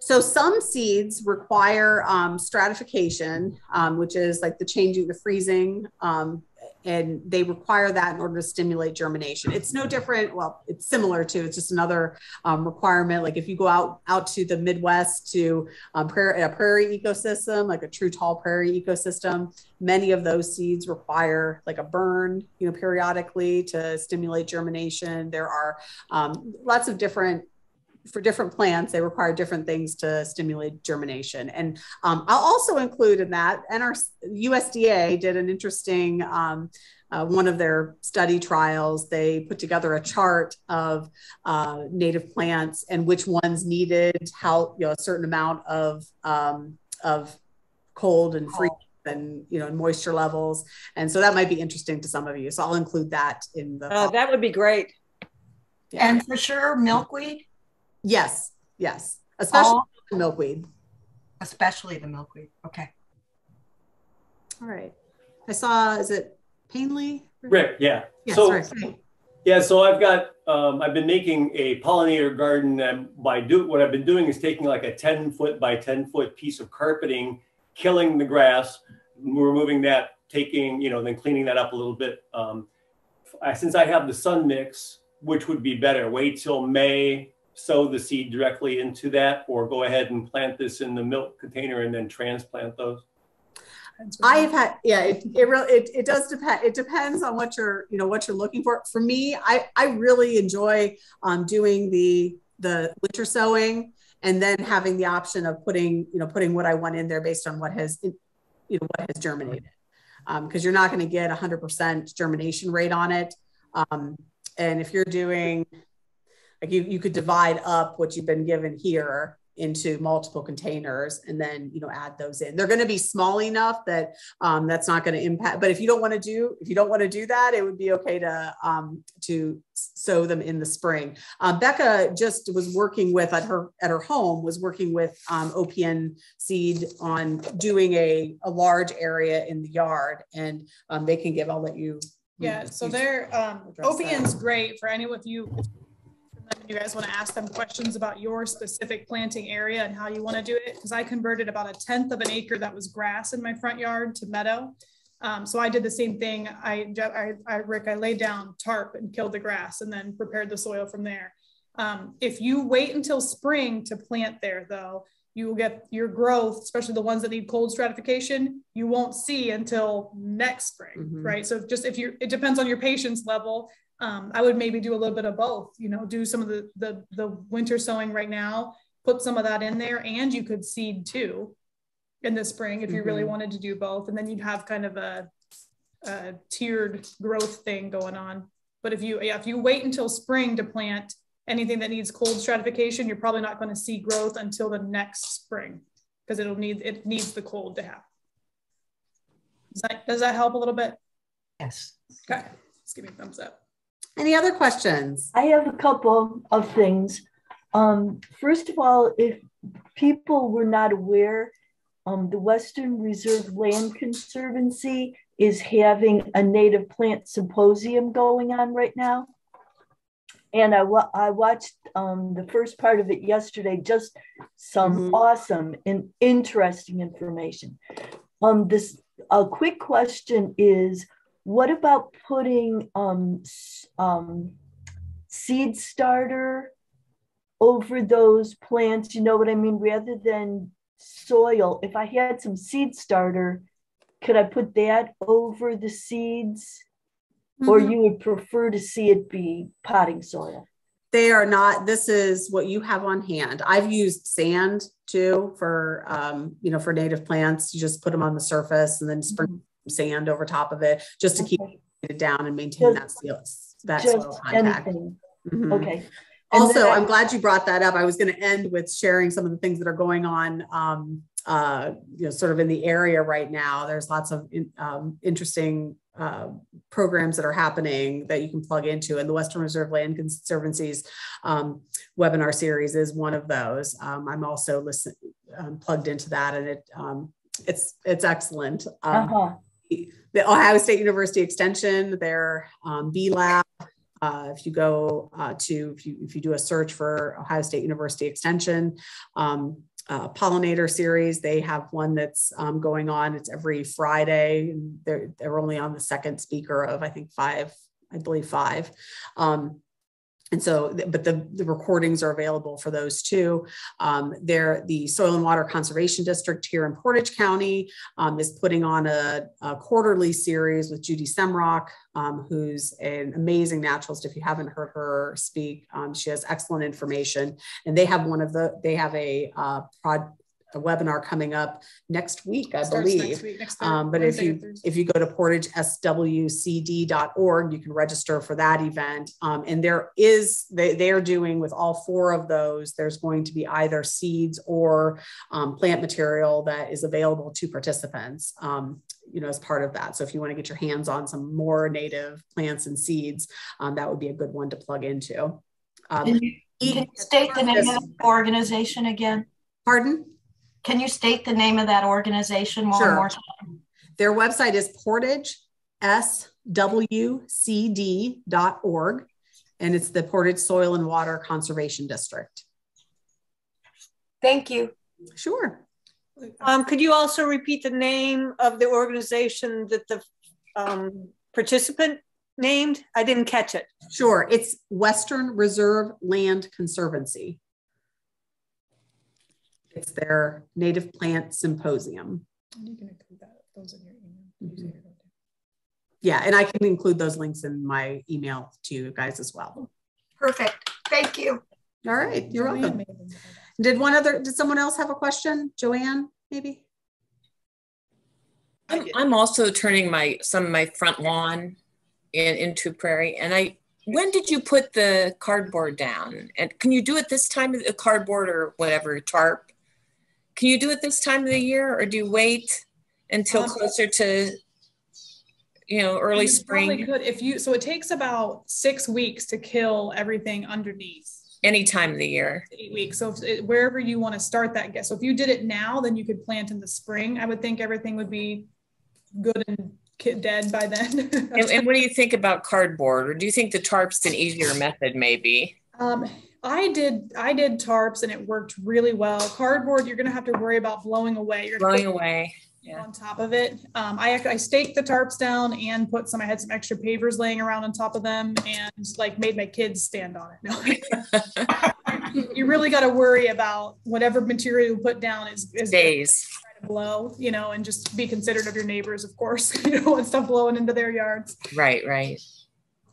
So some seeds require um, stratification, um, which is like the changing, the freezing, um, and they require that in order to stimulate germination. It's no different. Well, it's similar to. It's just another um, requirement. Like if you go out out to the Midwest to um, prairie, a prairie ecosystem, like a true tall prairie ecosystem, many of those seeds require like a burn, you know, periodically to stimulate germination. There are um, lots of different for different plants, they require different things to stimulate germination. And um, I'll also include in that, and our USDA did an interesting, um, uh, one of their study trials, they put together a chart of uh, native plants and which ones needed how, you know, a certain amount of, um, of cold and freeze and, you know, and moisture levels. And so that might be interesting to some of you. So I'll include that in the. Uh, that would be great. Yeah. And for sure, milkweed, Yes, yes, especially All- milkweed. especially the milkweed. Okay. All right. I saw, is it Painley? Rick, yeah. Yeah, so, sorry. yeah, so I've got, um, I've been making a pollinator garden. And by do what I've been doing is taking like a 10 foot by 10 foot piece of carpeting, killing the grass, removing that, taking, you know, then cleaning that up a little bit. Um, I, since I have the sun mix, which would be better, wait till May, sow the seed directly into that, or go ahead and plant this in the milk container and then transplant those. I've had, yeah, it, it really, it, it does depend. It depends on what you're, you know, what you're looking for. For me, I, I really enjoy um, doing the, the winter sowing and then having the option of putting, you know, putting what I want in there based on what has, you know, what has germinated. Um, cause you're not going to get a hundred percent germination rate on it. Um, and if you're doing, like you, you could divide up what you've been given here into multiple containers and then you know add those in. They're going to be small enough that um, that's not going to impact but if you don't want to do if you don't want to do that it would be okay to um, to sow them in the spring. Um, becca just was working with at her at her home was working with um, opn seed on doing a, a large area in the yard and um, they can give i'll let you yeah so they're um, opn's great for any of you you guys want to ask them questions about your specific planting area and how you want to do it. Because I converted about a tenth of an acre that was grass in my front yard to meadow. Um, so I did the same thing. I, I, I, Rick, I laid down tarp and killed the grass and then prepared the soil from there. Um, if you wait until spring to plant there, though, you will get your growth, especially the ones that need cold stratification, you won't see until next spring, mm-hmm. right? So just if you, it depends on your patience level um, I would maybe do a little bit of both, you know, do some of the, the, the winter sowing right now, put some of that in there and you could seed too in the spring if you mm-hmm. really wanted to do both. And then you'd have kind of a, a tiered growth thing going on. But if you, yeah, if you wait until spring to plant anything that needs cold stratification, you're probably not going to see growth until the next spring because it'll need, it needs the cold to happen. Does that, does that help a little bit? Yes. Okay. Just give me a thumbs up. Any other questions? I have a couple of things. Um, first of all, if people were not aware, um, the Western Reserve Land Conservancy is having a native plant symposium going on right now. And I, wa- I watched um, the first part of it yesterday, just some mm-hmm. awesome and interesting information. Um, this a quick question is what about putting um, um, seed starter over those plants? You know what I mean? Rather than soil, if I had some seed starter, could I put that over the seeds? Mm-hmm. Or you would prefer to see it be potting soil? They are not, this is what you have on hand. I've used sand too for, um, you know, for native plants. You just put them on the surface and then sprinkle mm-hmm. Sand over top of it just to okay. keep it down and maintain just, that seal, that soil contact. Mm-hmm. Okay. And also, I, I'm glad you brought that up. I was going to end with sharing some of the things that are going on, um, uh, you know, sort of in the area right now. There's lots of in, um, interesting uh, programs that are happening that you can plug into, and the Western Reserve Land Conservancy's um, webinar series is one of those. Um, I'm also listen, um, plugged into that, and it um, it's it's excellent. Uh-huh. The Ohio State University Extension, their Bee Lab uh, if you go uh, to if you if you do a search for Ohio State University Extension um, uh, pollinator series, they have one that's um, going on. It's every Friday. They're they're only on the second speaker of I think five, I believe five. Um, and so, but the, the recordings are available for those too. Um, there, the Soil and Water Conservation District here in Portage County um, is putting on a, a, quarterly series with Judy Semroc, um, who's an amazing naturalist. If you haven't heard her speak, um, she has excellent information. And they have one of the, they have a uh, prod, a webinar coming up next week, I believe. Next week, next um, but Wednesday if you if you go to portageswcd.org, you can register for that event. Um, and there is they they are doing with all four of those. There's going to be either seeds or um, plant material that is available to participants. Um, you know, as part of that. So if you want to get your hands on some more native plants and seeds, um, that would be a good one to plug into. Um, can you, can you state the name of the organization again? Pardon? Can you state the name of that organization one sure. more time? Their website is portageswcd.org, and it's the Portage Soil and Water Conservation District. Thank you. Sure. Um, could you also repeat the name of the organization that the um, participant named? I didn't catch it. Sure. It's Western Reserve Land Conservancy. It's their native plant symposium. And you can include that, those in your email. Mm-hmm. Yeah, and I can include those links in my email to you guys as well. Perfect. Thank you. All right, you're Joanne welcome. Did one other, did someone else have a question? Joanne, maybe? I'm, I'm also turning my some of my front lawn in, into prairie, and I when did you put the cardboard down? And can you do it this time of the cardboard or whatever tarp? Can you do it this time of the year, or do you wait until Um, closer to, you know, early You spring? Could if you so it takes about six weeks to kill everything underneath. Any time of the year. Eight weeks. So if it, wherever you want to start that guess. So if you did it now, then you could plant in the spring. I would think everything would be good and dead by then. (laughs) And, and what do you think about cardboard, or do you think the tarp's an easier method? Maybe. Um, I did I did tarps and it worked really well. Cardboard, you're gonna have to worry about blowing away. You're Blowing away. Yeah. on top of it. Um, I I staked the tarps down and put some. I had some extra pavers laying around on top of them and like made my kids stand on it. No. (laughs) you, really got to worry about whatever material you put down is is Days. try to blow, you know, and just be considerate of your neighbors, of course. (laughs) you don't want stuff blowing into their yards. Right, right.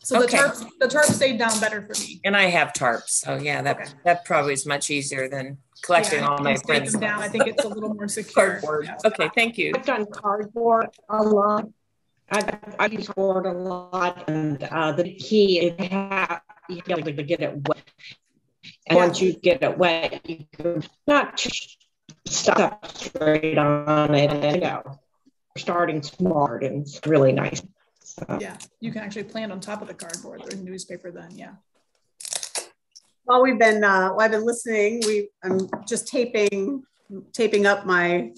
So Okay. the tarps the tarps stayed down better for me. And I have tarps, so yeah, that that probably is much easier than collecting Yeah, all my can stake friends' them down. I think it's a little more secure. cardboard. Yeah. Okay, thank you. I've done cardboard a lot. I, I use cardboard a lot, and uh, the key is to have, you have to be able to get it wet. And once you get it wet, you can not just stuff straight on it and you go. Starting smart and it's really nice. So, Yeah, you can actually plant on top of the cardboard or newspaper then, yeah. While we've been, uh, while I've been listening, we, I'm just taping, taping up my,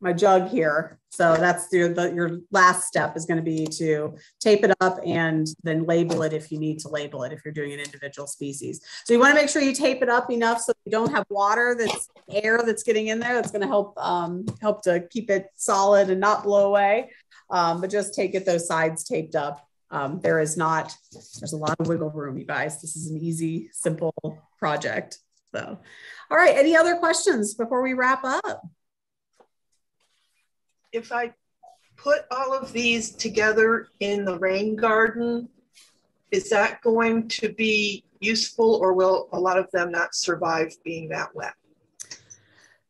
my jug here. So that's your, the, your last step is going to be to tape it up and then label it if you need to label it, if you're doing an individual species. So you want to make sure you tape it up enough so you don't have water that's air that's getting in there. That's going to help, um, help to keep it solid and not blow away. Um, but just take it those sides taped up. Um, there is not, there's a lot of wiggle room, you guys. This is an easy, simple project. So, all right. Any other questions before we wrap up? if I put all of these together in the rain garden, is that going to be useful or will a lot of them not survive being that wet?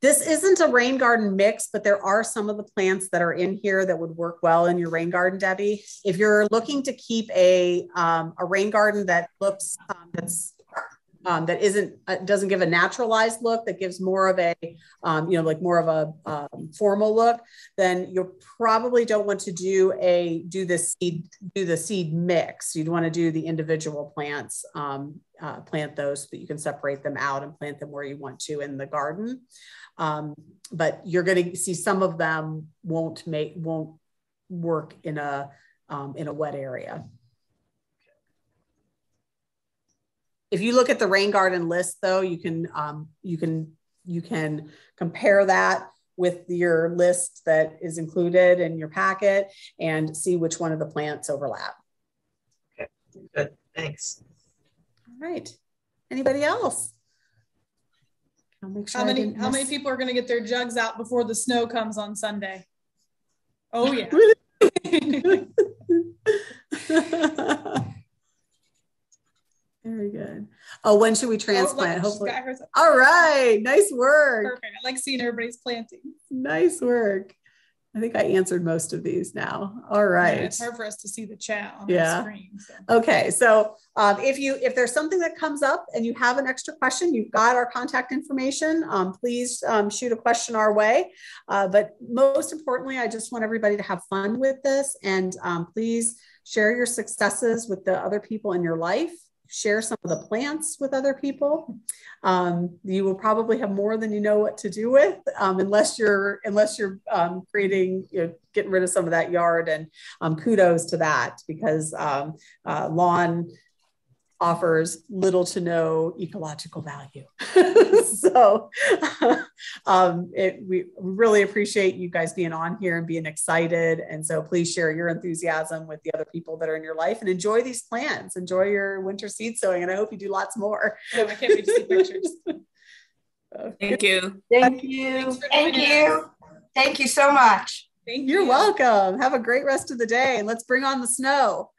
This isn't a rain garden mix, but there are some of the plants that are in here that would work well in your rain garden, Debbie. If you're looking to keep a, um, a rain garden that looks, um, that's um, that isn't uh, doesn't give a naturalized look that gives more of a um, you know like more of a um, formal look then you probably don't want to do a do the seed do the seed mix. You'd want to do the individual plants um, uh, plant those so that you can separate them out and plant them where you want to in the garden. Um, but you're going to see some of them won't make won't work in a um, in a wet area if you look at the rain garden list though you can um, you can you can compare that with your list that is included in your packet and see which one of the plants overlap. Okay good. Thanks. All right. Anybody else? I'll make sure How many, didn't how many people are gonna get their jugs out before the snow comes on Sunday? Oh, yeah. (laughs) (laughs) (laughs) Very good. Oh, when should we Oh, transplant? look, Hopefully. All right. Nice work. Perfect. I like seeing everybody's planting. Nice work. I think I answered most of these now. All right. Yeah. It's hard for us to see the chat on Yeah. the screen. So. Okay, so um, if you if there's something that comes up and you have an extra question, you've got our contact information. Um, please um, shoot a question our way. Uh, but most importantly, I just want everybody to have fun with this and um, please share your successes with the other people in your life. Share some of the plants with other people. Um, you will probably have more than you know what to do with, um, unless you're unless you're um, creating, you know, getting rid of some of that yard. And um, kudos to that because um, uh, lawn offers little to no ecological value. (laughs) so (laughs) um, it, we really appreciate you guys being on here and being excited. And so please share your enthusiasm with the other people that are in your life and enjoy these plants. Enjoy your winter seed sowing. And I hope you do lots more. No, I can't wait to see pictures. (laughs) Thank you. Thank you. Thank you. Thank you so much. Thank You're you. welcome. Have a great rest of the day and let's bring on the snow.